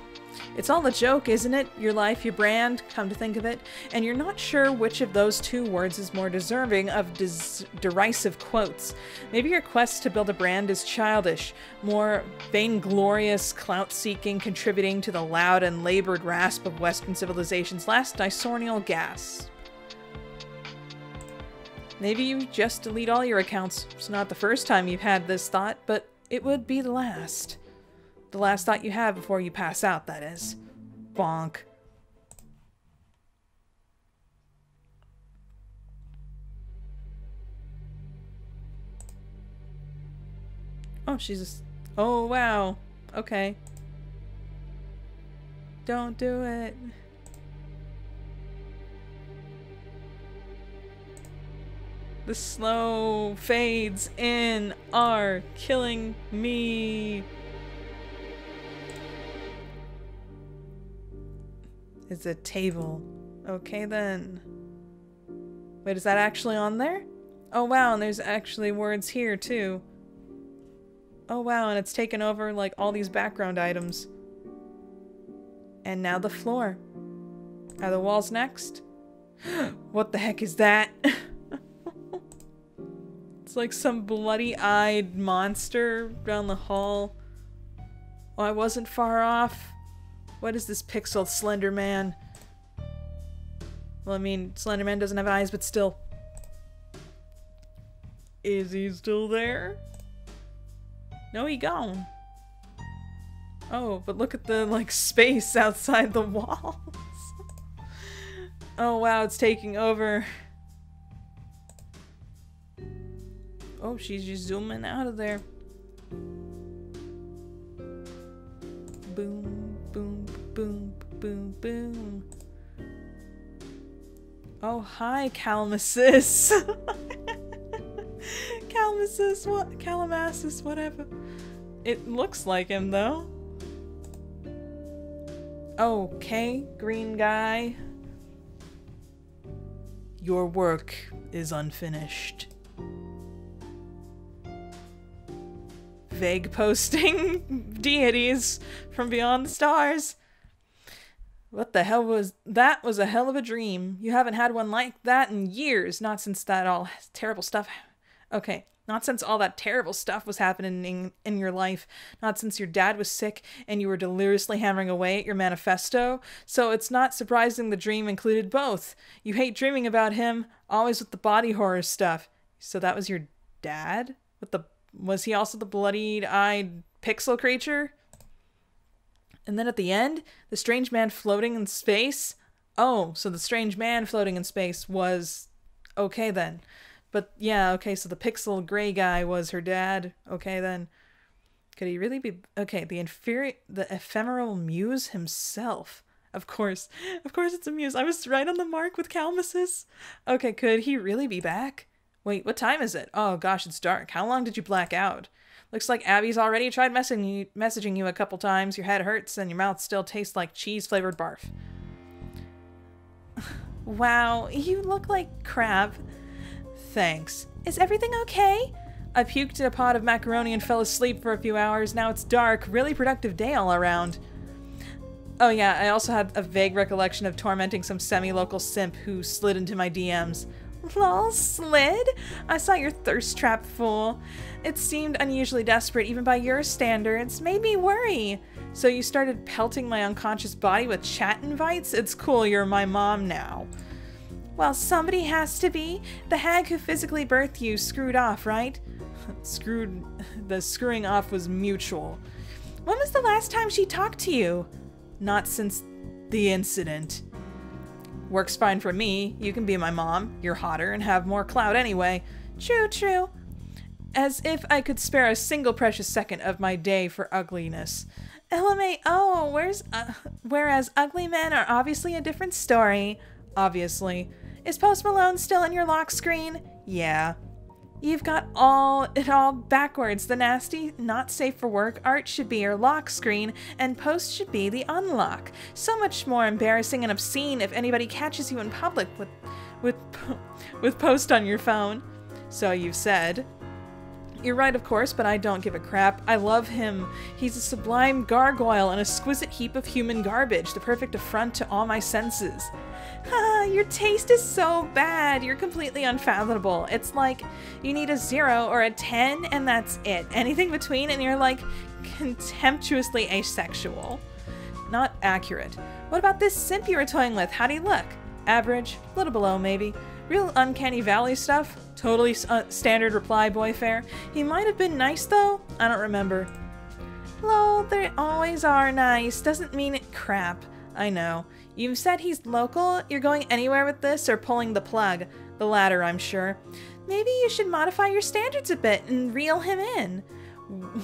It's all a joke, isn't it? Your life, your brand, come to think of it. And you're not sure which of those two words is more deserving of derisive quotes. Maybe your quest to build a brand is childish, more vainglorious, clout seeking, contributing to the loud and labored rasp of Western civilization's last disornial gas. Maybe you just delete all your accounts. It's not the first time you've had this thought, but it would be the last. The last thought you have before you pass out, that is. Bonk. Oh, she's just... Oh, wow. Okay. Don't do it. The slow fades in are killing me. It's a table. Okay then. Wait, is that actually on there? Oh wow, and there's actually words here too. Oh wow, and it's taken over like all these background items. And now the floor. Are the walls next? <gasps> what the heck is that? <laughs> like some bloody-eyed monster down the hall. Oh, I wasn't far off. What is this pixel Slender Man? Well, I mean, Slender Man doesn't have eyes, but still. Is he still there? No, he gone. Oh, but look at the, like, space outside the <laughs> walls. oh, wow, it's taking over. Oh, she's just zooming out of there. Boom boom, boom, boom, boom. Oh, hi, Calmasis. <laughs> Calmasis, what? Calamasis, whatever. It looks like him, though. Okay, green guy. Your work is unfinished. Vague <laughs> posting deities from beyond the stars. What the hell was that? Was a hell of a dream. You haven't had one like that in years, not since that all terrible stuff. Okay, not since all that terrible stuff was happening in, in your life. Not since your dad was sick and you were deliriously hammering away at your manifesto. So it's not surprising the dream included both. You hate dreaming about him, always with the body horror stuff. So that was your dad? With the was he also the bloodied eyed pixel creature? And then at the end, the strange man floating in space. Oh, so the strange man floating in space was okay then. But yeah, okay, so the pixel gray guy was her dad. Okay then. Could he really be okay, the inferior the ephemeral muse himself. Of course. Of course it's a muse. I was right on the mark with Calmasis. Okay, could he really be back? Wait, what time is it? Oh gosh, it's dark. How long did you black out? Looks like Abby's already tried messaging you, messaging you a couple times. Your head hurts and your mouth still tastes like cheese-flavored barf. <sighs> wow, you look like crap. Thanks. Is everything okay? I puked in a pot of macaroni and fell asleep for a few hours. Now it's dark. Really productive day all around. Oh yeah, I also had a vague recollection of tormenting some semi-local simp who slid into my DMs. Lol, slid? I saw your thirst trap, fool. It seemed unusually desperate, even by your standards. Made me worry. So you started pelting my unconscious body with chat invites? It's cool, you're my mom now. Well, somebody has to be. The hag who physically birthed you screwed off, right? <laughs> Screwed. <laughs> The screwing off was mutual. When was the last time she talked to you? Not since the incident. Works fine for me. You can be my mom. You're hotter and have more clout anyway. True, true. As if I could spare a single precious second of my day for ugliness. LMAO, where's uh, whereas ugly men are obviously a different story. Obviously. Is Post Malone still in your lock screen? Yeah. You've got all it all backwards. The nasty, not safe for work art should be your lock screen, and post should be the unlock. So much more embarrassing and obscene if anybody catches you in public with with <laughs> with post on your phone. So you've said. You're right, of course, but I don't give a crap. I love him. He's a sublime gargoyle, an exquisite heap of human garbage, the perfect affront to all my senses. <laughs> Ah, your taste is so bad. You're completely unfathomable. It's like you need a zero or a 10 and that's it. Anything between and you're like contemptuously asexual. Not accurate. What about this simp you were toying with? How do he look? Average, a little below maybe. Real uncanny valley stuff? Totally uh, standard reply boy fare. He might have been nice though? I don't remember. Lol, they always are nice. Doesn't mean it crap. I know. You've said he's local. You're going anywhere with this or pulling the plug? The latter, I'm sure. Maybe you should modify your standards a bit and reel him in.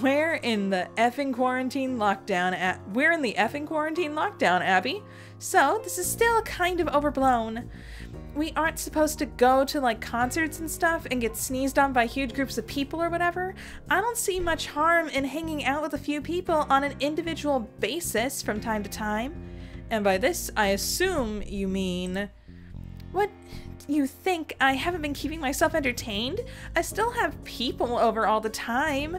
We're in the effing quarantine lockdown at we're in the effing quarantine lockdown, Abby. So this is still kind of overblown. We aren't supposed to go to like concerts and stuff and get sneezed on by huge groups of people or whatever. I don't see much harm in hanging out with a few people on an individual basis from time to time. And by this, I assume you mean. What? You think I haven't been keeping myself entertained? I still have people over all the time.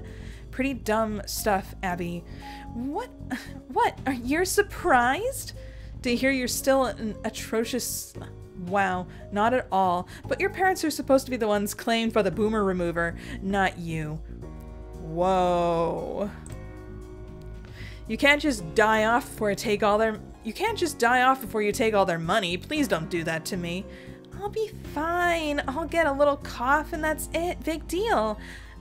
Pretty dumb stuff, Abby. What? What? Are you surprised? To hear you're still an atrocious. Wow, not at all. But your parents are supposed to be the ones claimed by the boomer remover, not you. Whoa. You can't just die off before I take all their you can't just die off before you take all their money. Please don't do that to me. I'll be fine. I'll get a little cough and that's it. Big deal.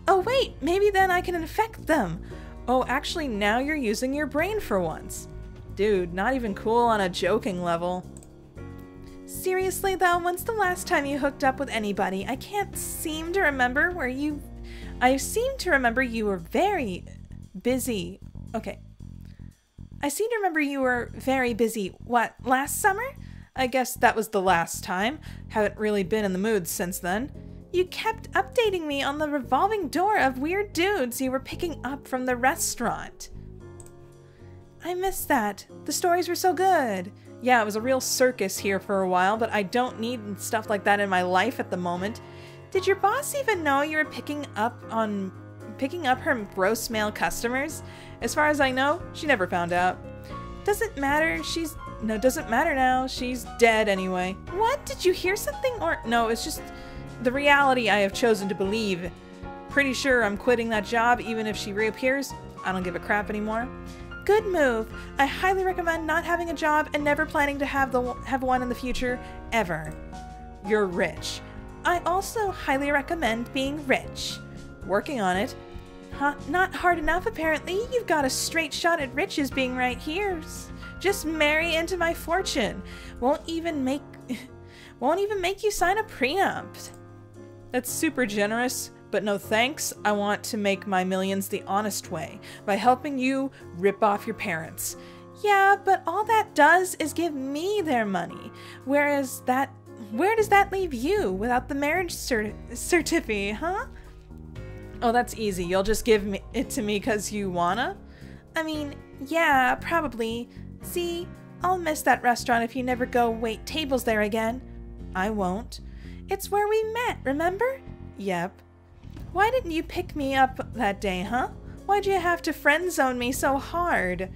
Oh, wait, maybe then I can infect them. Oh, actually, now you're using your brain for once. Dude, not even cool on a joking level. Seriously, though, when's the last time you hooked up with anybody? I can't seem to remember where you. I seem to remember you were very busy. Okay, I seem to remember you were very busy, what, last summer? I guess that was the last time. Haven't really been in the mood since then. You kept updating me on the revolving door of weird dudes you were picking up from the restaurant. I missed that. The stories were so good. Yeah, it was a real circus here for a while, but I don't need stuff like that in my life at the moment. Did your boss even know you were picking up on picking up her gross male customers? As far as I know, she never found out. Doesn't matter, she's... No, doesn't matter now, she's dead anyway. What? Did you hear something? Or... No, it's just the reality I have chosen to believe. Pretty sure I'm quitting that job even if she reappears. I don't give a crap anymore. Good move. I highly recommend not having a job and never planning to have the have one in the future ever. You're rich. I also highly recommend being rich. Working on it. Huh? Not hard enough, apparently. You've got a straight shot at riches being right here. Just marry into my fortune. Won't even make... <laughs> won't even make you sign a prenup. That's super generous, but no thanks. I want to make my millions the honest way, by helping you rip off your parents. Yeah, but all that does is give me their money. Whereas that... Where does that leave you without the marriage cert certificate, huh? Oh, that's easy. You'll just give me it to me because you wanna? I mean, yeah, probably. See, I'll miss that restaurant if you never go wait tables there again. I won't. It's where we met, remember? Yep. Why didn't you pick me up that day, huh? Why'd you have to friend zone me so hard?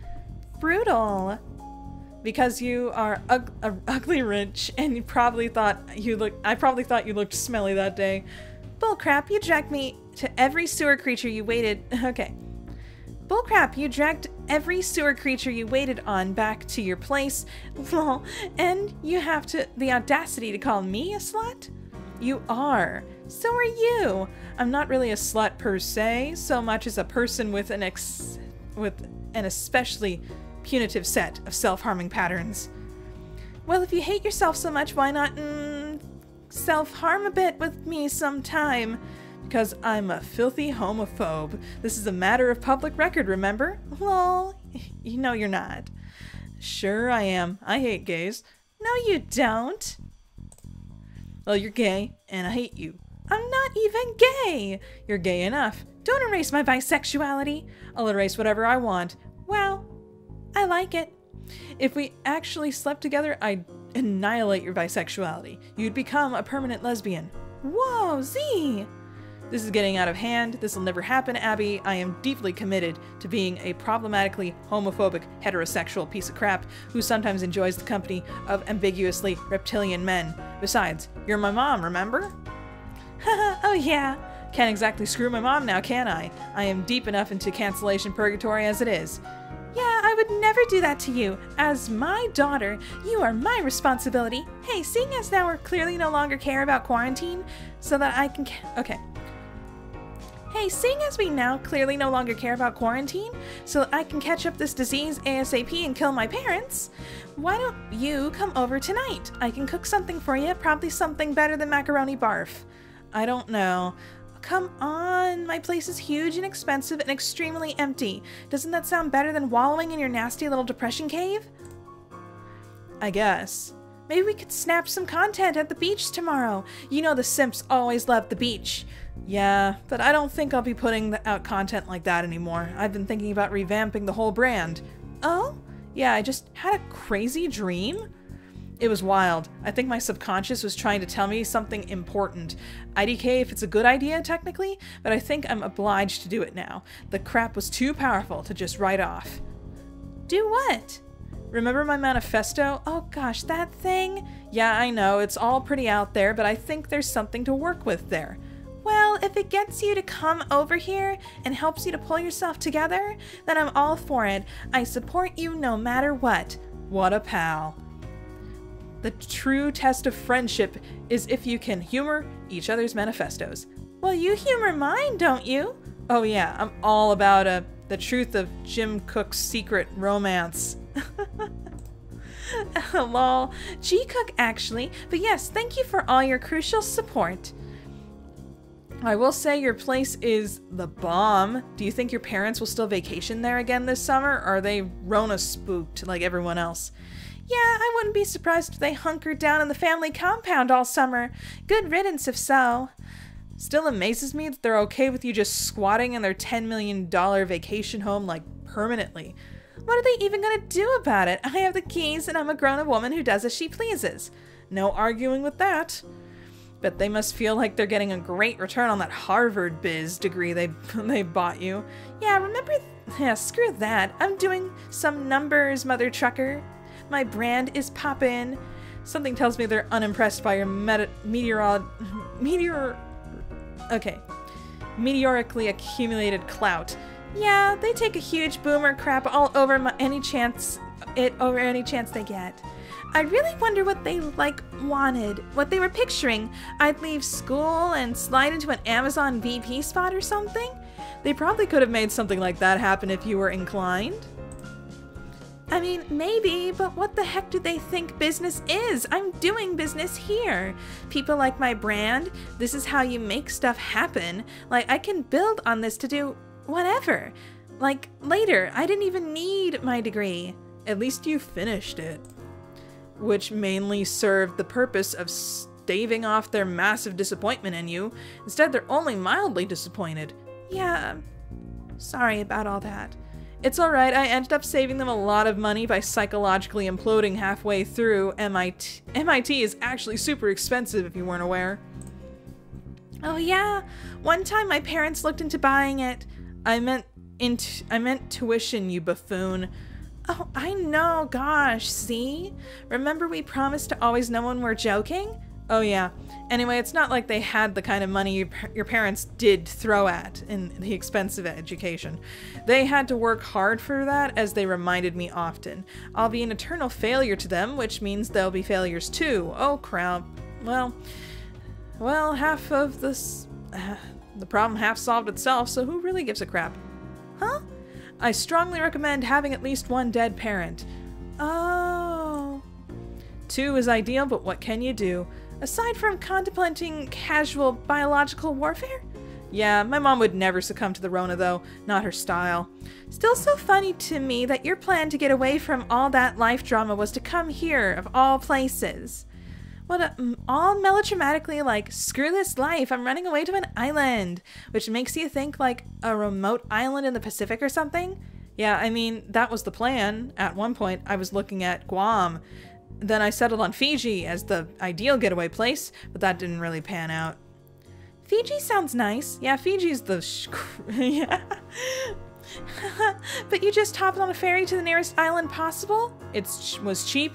Brutal. because you are ug- ugly rich and you probably thought you look I probably thought you looked smelly that day. Bullcrap, you dragged me to every sewer creature you waited. <laughs> Okay. Bullcrap, you dragged every sewer creature you waited on back to your place. <laughs> Lol. And you have to the audacity to call me a slut? You are. So are you. I'm not really a slut per se, so much as a person with an ex with an especially punitive set of self-harming patterns. Well, if you hate yourself so much, why not mm, self-harm a bit with me sometime? Because I'm a filthy homophobe. This is a matter of public record, remember? Lol. You know you're not. Sure I am. I hate gays. No, you don't. Well, you're gay, and I hate you. I'm not even gay. You're gay enough. Don't erase my bisexuality. I'll erase whatever I want. Well, I like it. If we actually slept together, I'd annihilate your bisexuality. You'd become a permanent lesbian. Whoa, Z! This is getting out of hand. This will never happen, Abby. I am deeply committed to being a problematically homophobic heterosexual piece of crap who sometimes enjoys the company of ambiguously reptilian men. Besides, you're my mom, remember? <laughs> oh yeah. Can't exactly screw my mom now, can I? I am deep enough into cancellation purgatory as it is. Yeah, I would never do that to you. As my daughter, you are my responsibility. Hey, seeing as now we're clearly no longer care about quarantine, so that I can. okay, Hey, seeing as we now clearly no longer care about quarantine, so I can catch up this disease ASAP and kill my parents, why don't you come over tonight? I can cook something for you, probably something better than macaroni barf. I don't know. Come on, my place is huge and expensive and extremely empty. Doesn't that sound better than wallowing in your nasty little depression cave? I guess. Maybe we could snap some content at the beach tomorrow. You know the simps always love the beach. Yeah, but I don't think I'll be putting out content like that anymore. I've been thinking about revamping the whole brand. Oh? Yeah, I just had a crazy dream. It was wild. I think my subconscious was trying to tell me something important. IDK if it's a good idea, technically, but I think I'm obliged to do it now. The crap was too powerful to just write off. Do what? Remember my manifesto? Oh gosh, that thing? Yeah, I know, it's all pretty out there, but I think there's something to work with there. Well, if it gets you to come over here and helps you to pull yourself together, then I'm all for it. I support you no matter what. What a pal. The true test of friendship is if you can humor each other's manifestos. Well, you humor mine, don't you? Oh yeah, I'm all about uh, the truth of Jim Cook's secret romance. <laughs> Lol. G Cook, actually. But yes, thank you for all your crucial support. I will say your place is the bomb. Do you think your parents will still vacation there again this summer? Or are they Rona spooked like everyone else? Yeah, I wouldn't be surprised if they hunkered down in the family compound all summer. Good riddance if so. Still amazes me that they're okay with you just squatting in their $10 million vacation home like permanently. What are they even gonna do about it? I have the keys and I'm a grown woman who does as she pleases. No arguing with that. But they must feel like they're getting a great return on that Harvard biz degree they <laughs> they bought you. Yeah, remember? Yeah, screw that. I'm doing some numbers, mother trucker. My brand is poppin'. Something tells me they're unimpressed by your meta- meteor <laughs> meteor. Okay, meteorically accumulated clout. Yeah, they take a huge boomer crap all over my, any chance it over any chance they get. I really wonder what they like wanted, what they were picturing. I'd leave school and slide into an Amazon VP spot or something. They probably could have made something like that happen if you were inclined. I mean, maybe, but what the heck do they think business is? I'm doing business here. People like my brand. This is how you make stuff happen. Like, I can build on this to do whatever. Like, later, I didn't even need my degree. At least you finished it which mainly served the purpose of staving off their massive disappointment in you. Instead, they're only mildly disappointed. Yeah, sorry about all that. It's alright, I ended up saving them a lot of money by psychologically imploding halfway through MIT. MIT is actually super expensive if you weren't aware. Oh yeah, one time my parents looked into buying it. I meant into I meant tuition, you buffoon. Oh, I know. Gosh, see? Remember we promised to always know when we're joking? Oh, yeah. Anyway, it's not like they had the kind of money your, your parents did throw at in the expensive education. They had to work hard for that, as they reminded me often. I'll be an eternal failure to them, which means they'll be failures too. Oh, crap. Well, well, half of this. Uh, <sighs> the problem half solved itself, so who really gives a crap? Huh? I strongly recommend having at least one dead parent. Oh. Two is ideal, but what can you do? Aside from contemplating casual biological warfare? Yeah, my mom would never succumb to the Rona, though. Not her style. Still so funny to me that your plan to get away from all that life drama was to come here, of all places. What a, all melodramatically like, screw this life, I'm running away to an island, which makes you think like a remote island in the Pacific or something. Yeah, I mean, that was the plan. At one point, I was looking at Guam. Then I settled on Fiji as the ideal getaway place, but that didn't really pan out. Fiji sounds nice. Yeah, Fiji's the <laughs> yeah. <laughs> but you just hopped on a ferry to the nearest island possible? It was cheap,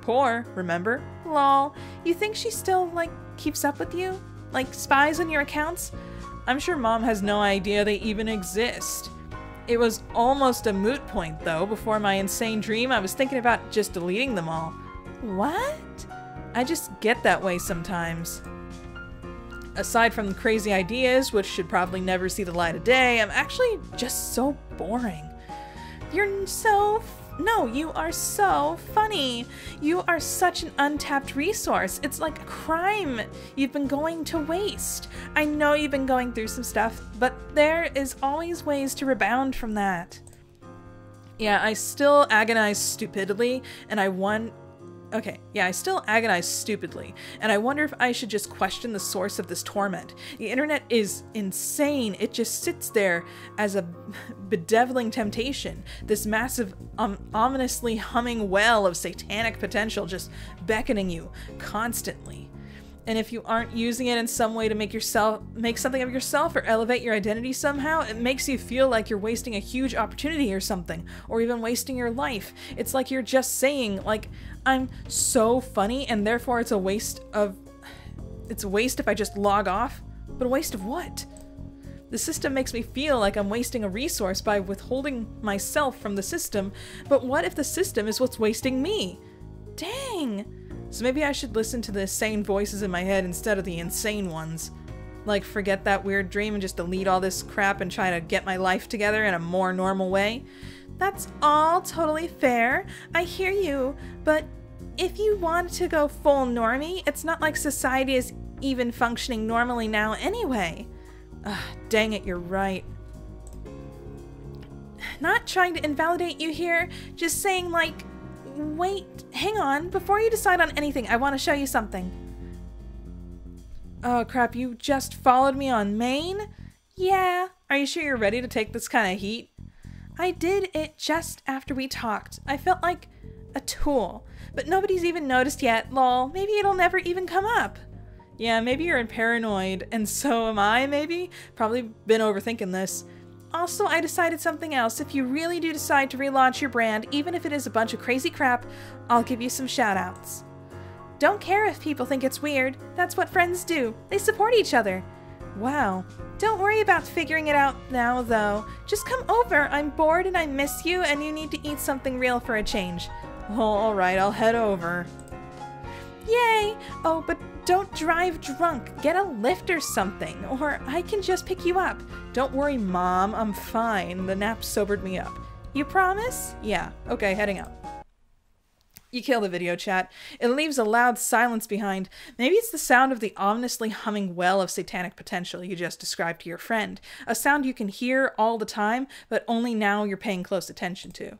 poor, remember? Lol. You think she still, like, keeps up with you? Like, spies on your accounts? I'm sure mom has no idea they even exist. It was almost a moot point, though. Before my insane dream, I was thinking about just deleting them all. What? I just get that way sometimes. Aside from the crazy ideas, which should probably never see the light of day, I'm actually just so boring. You're so no, you are so funny. You are such an untapped resource. It's like a crime you've been going to waste. I know you've been going through some stuff, but there is always ways to rebound from that. Yeah, I still agonize stupidly, and I want Okay, yeah, I still agonize stupidly, and I wonder if I should just question the source of this torment. The internet is insane. It just sits there as a <laughs> bedeviling temptation, this massive, um, ominously humming well of satanic potential just beckoning you constantly. And if you aren't using it in some way to make yourself make something of yourself or elevate your identity somehow, it makes you feel like you're wasting a huge opportunity or something, or even wasting your life. It's like you're just saying like I'm so funny and therefore it's a waste of it's a waste if I just log off. But a waste of what? The system makes me feel like I'm wasting a resource by withholding myself from the system, but what if the system is what's wasting me? Dang! So maybe I should listen to the sane voices in my head instead of the insane ones. Like, forget that weird dream and just delete all this crap and try to get my life together in a more normal way. That's all totally fair. I hear you, but if you want to go full normie, it's not like society is even functioning normally now anyway. Ugh, dang it, you're right. Not trying to invalidate you here, just saying like, Wait, hang on. Before you decide on anything, I want to show you something. Oh crap, you just followed me on main? Yeah. Are you sure you're ready to take this kind of heat? I did it just after we talked. I felt like a tool. But nobody's even noticed yet, lol. Maybe it'll never even come up. Yeah, maybe you're paranoid, and so am I, maybe? Probably been overthinking this. Also, I decided something else. If you really do decide to relaunch your brand, even if it is a bunch of crazy crap, I'll give you some shoutouts. Don't care if people think it's weird. That's what friends do. They support each other. Wow. Don't worry about figuring it out now, though. Just come over. I'm bored and I miss you, and you need to eat something real for a change. Oh, alright, I'll head over. Yay! Oh, but don't drive drunk. Get a lift or something, or I can just pick you up. Don't worry, Mom. I'm fine. The nap sobered me up. You promise? Yeah. Okay, heading out. You kill the video chat. It leaves a loud silence behind. Maybe it's the sound of the ominously humming well of satanic potential you just described to your friend. A sound you can hear all the time, but only now you're paying close attention to.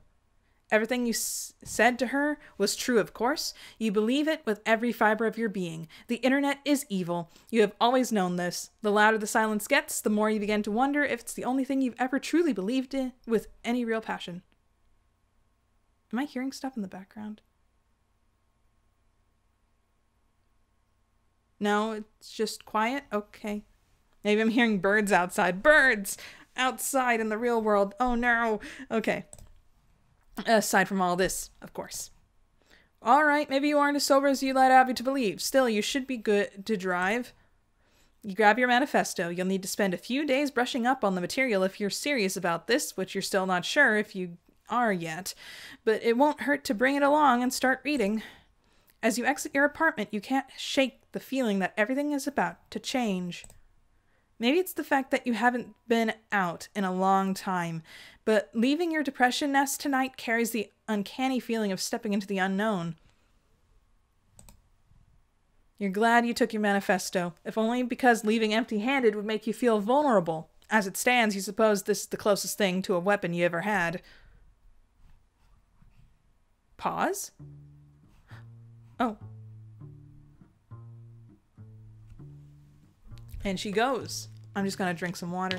Everything you said to her was true, of course. You believe it with every fiber of your being. The internet is evil. You have always known this. The louder the silence gets, the more you begin to wonder if it's the only thing you've ever truly believed in with any real passion. Am I hearing stuff in the background? No, it's just quiet? Okay. Maybe I'm hearing birds outside. Birds! Outside in the real world. Oh no. Okay. Aside from all this, of course. All right, maybe you aren't as sober as you led Abby to believe. Still, you should be good to drive. You grab your manifesto. You'll need to spend a few days brushing up on the material if you're serious about this, which you're still not sure if you are yet. But it won't hurt to bring it along and start reading. As you exit your apartment, you can't shake the feeling that everything is about to change. Maybe it's the fact that you haven't been out in a long time, but leaving your depression nest tonight carries the uncanny feeling of stepping into the unknown. You're glad you took your manifesto, if only because leaving empty handed would make you feel vulnerable. As it stands, you suppose this is the closest thing to a weapon you ever had. Pause? Oh. And she goes. I'm just gonna drink some water.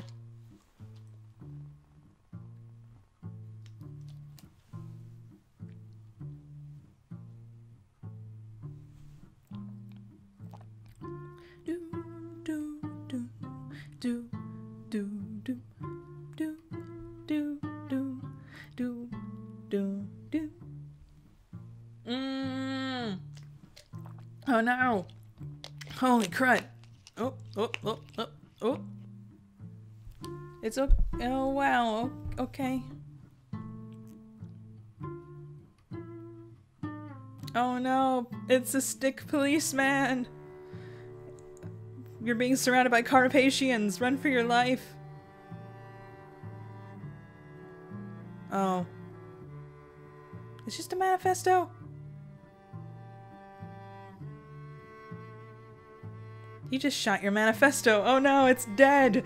Oh no! Holy crud! Oh, oh, oh, oh oh. It's okay. Oh wow. Okay. Oh no, it's a stick policeman. You're being surrounded by Carpathia. Run for your life. Oh. It's just a manifesto. You just shot your manifesto. Oh no, it's dead.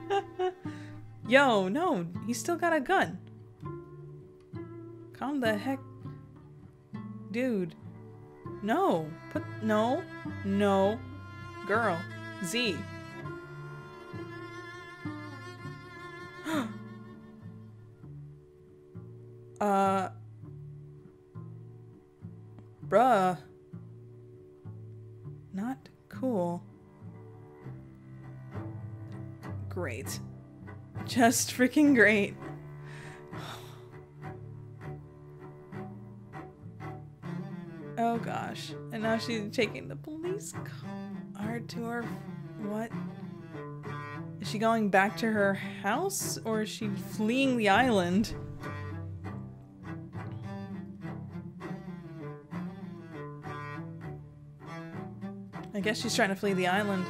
<laughs> Yo, no, he's still got a gun. Calm the heck. Dude. No. Put. No. No. Girl. Z. <gasps> uh. Bruh. Cool. Great. Just freaking great. Oh gosh. And now she's taking the police car to her? What? Is she going back to her house or is she fleeing the island? Guess she's trying to flee the island.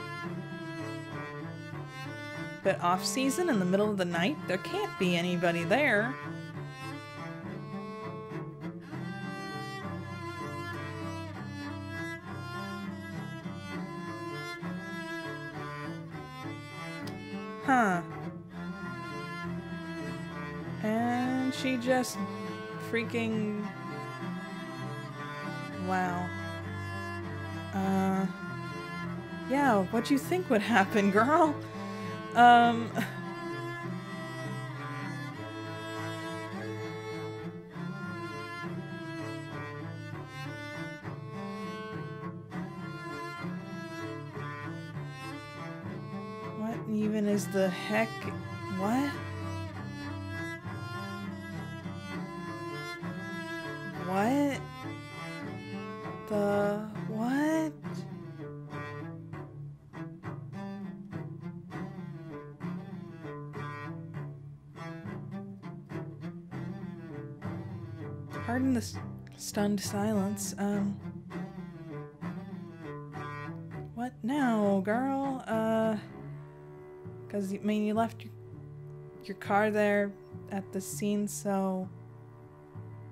But off season in the middle of the night, there can't be anybody there. Huh. And she just freaking... What do you think would happen, girl? Um... What even is the heck? Stunned silence. Um. What now, girl? Uh. Because, I mean, you left your, your car there at the scene, so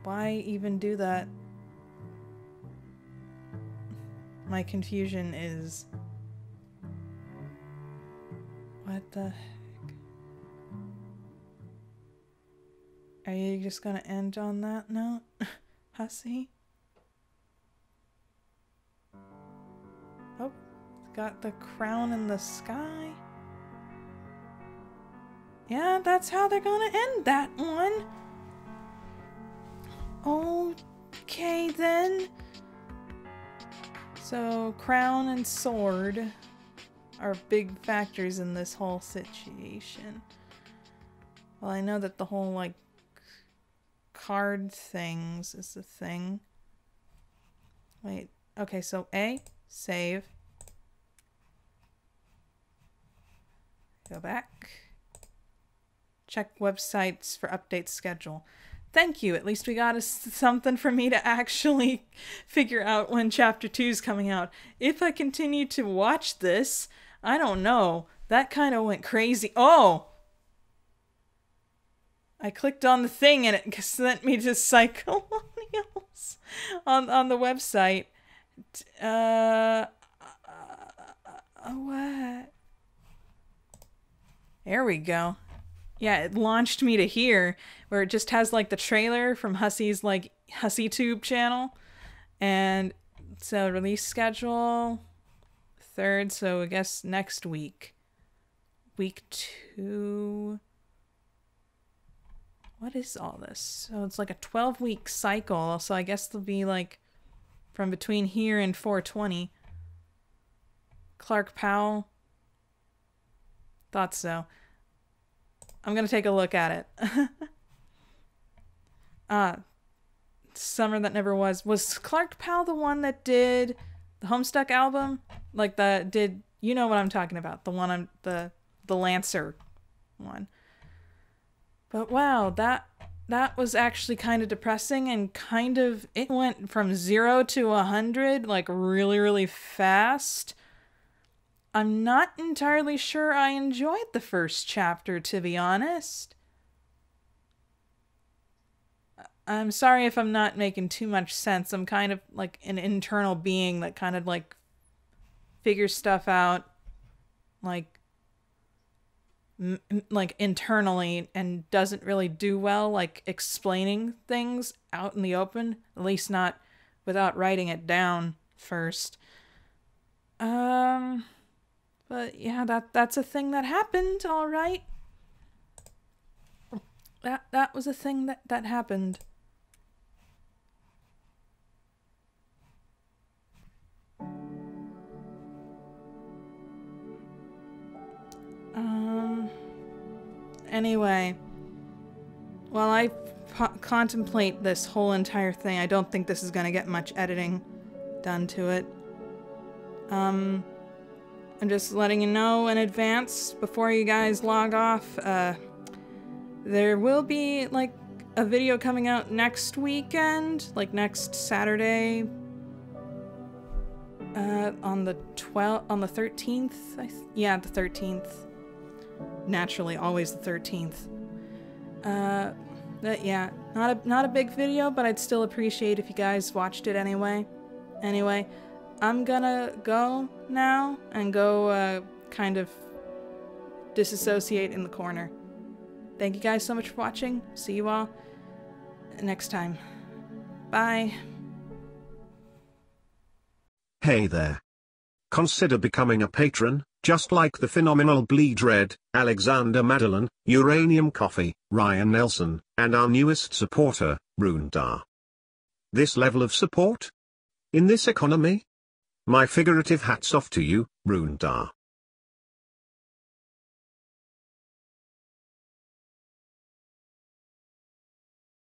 why even do that? My confusion is... What the heck? Are you just gonna end on that note, <laughs> Hussie? Got the crown in the sky? Yeah, that's how they're gonna end that one. Okay, then. So, crown and sword are big factors in this whole situation. Well, I know that the whole, like, card things is the thing. Wait, okay, so A, save. Go back. Check websites for update schedule. Thank you. At least we got <laughs> something for me to actually <laughs> figure out when chapter 2 is coming out. If I continue to watch this, I don't know. That kind of went crazy. Oh! I clicked on the thing and it <laughs> sent me to Psycholonials on on the website. Uh, Uh, uh, what? There we go. Yeah, it launched me to here where it just has like the trailer from Hussie's like Hussietube channel. And so release schedule third, so I guess next week. Week two. What is all this? So it's like a 12 week cycle. So I guess there'll be like from between here and 420. Clark Powell. Thought so. I'm going to take a look at it. <laughs> uh, Summer That Never Was. Was Clark Powell the one that did the Homestuck album? Like the did you know what I'm talking about? The one on the the Lancer one. But wow, that that was actually kind of depressing and kind of it went from 0 to a 100 like really really fast. I'm not entirely sure I enjoyed the first chapter to be honest. I'm sorry if I'm not making too much sense. I'm kind of like an internal being that kind of like figures stuff out like like internally and doesn't really do well like explaining things out in the open, at least not without writing it down first. Um but yeah, that that's a thing that happened, all right. That that was a thing that that happened. Um. Anyway, while I contemplate this whole entire thing, I don't think this is going to get much editing done to it. Um, I'm just letting you know in advance before you guys log off. Uh, there will be like a video coming out next weekend, like next Saturday, uh, on the 12th, on the 13th. yeah, the 13th naturally always the 13th. Uh, but yeah, not a not a big video, but I'd still appreciate if you guys watched it anyway. Anyway, I'm gonna go now and go uh, kind of disassociate in the corner. Thank you guys so much for watching. See you all next time. Bye. Hey there. Consider becoming a patron just like the phenomenal Bleed Red, Alexander Madeline, Uranium Coffee, Ryan Nelson, and our newest supporter, Rundar. This level of support? In this economy? My figurative hats off to you, Rundar.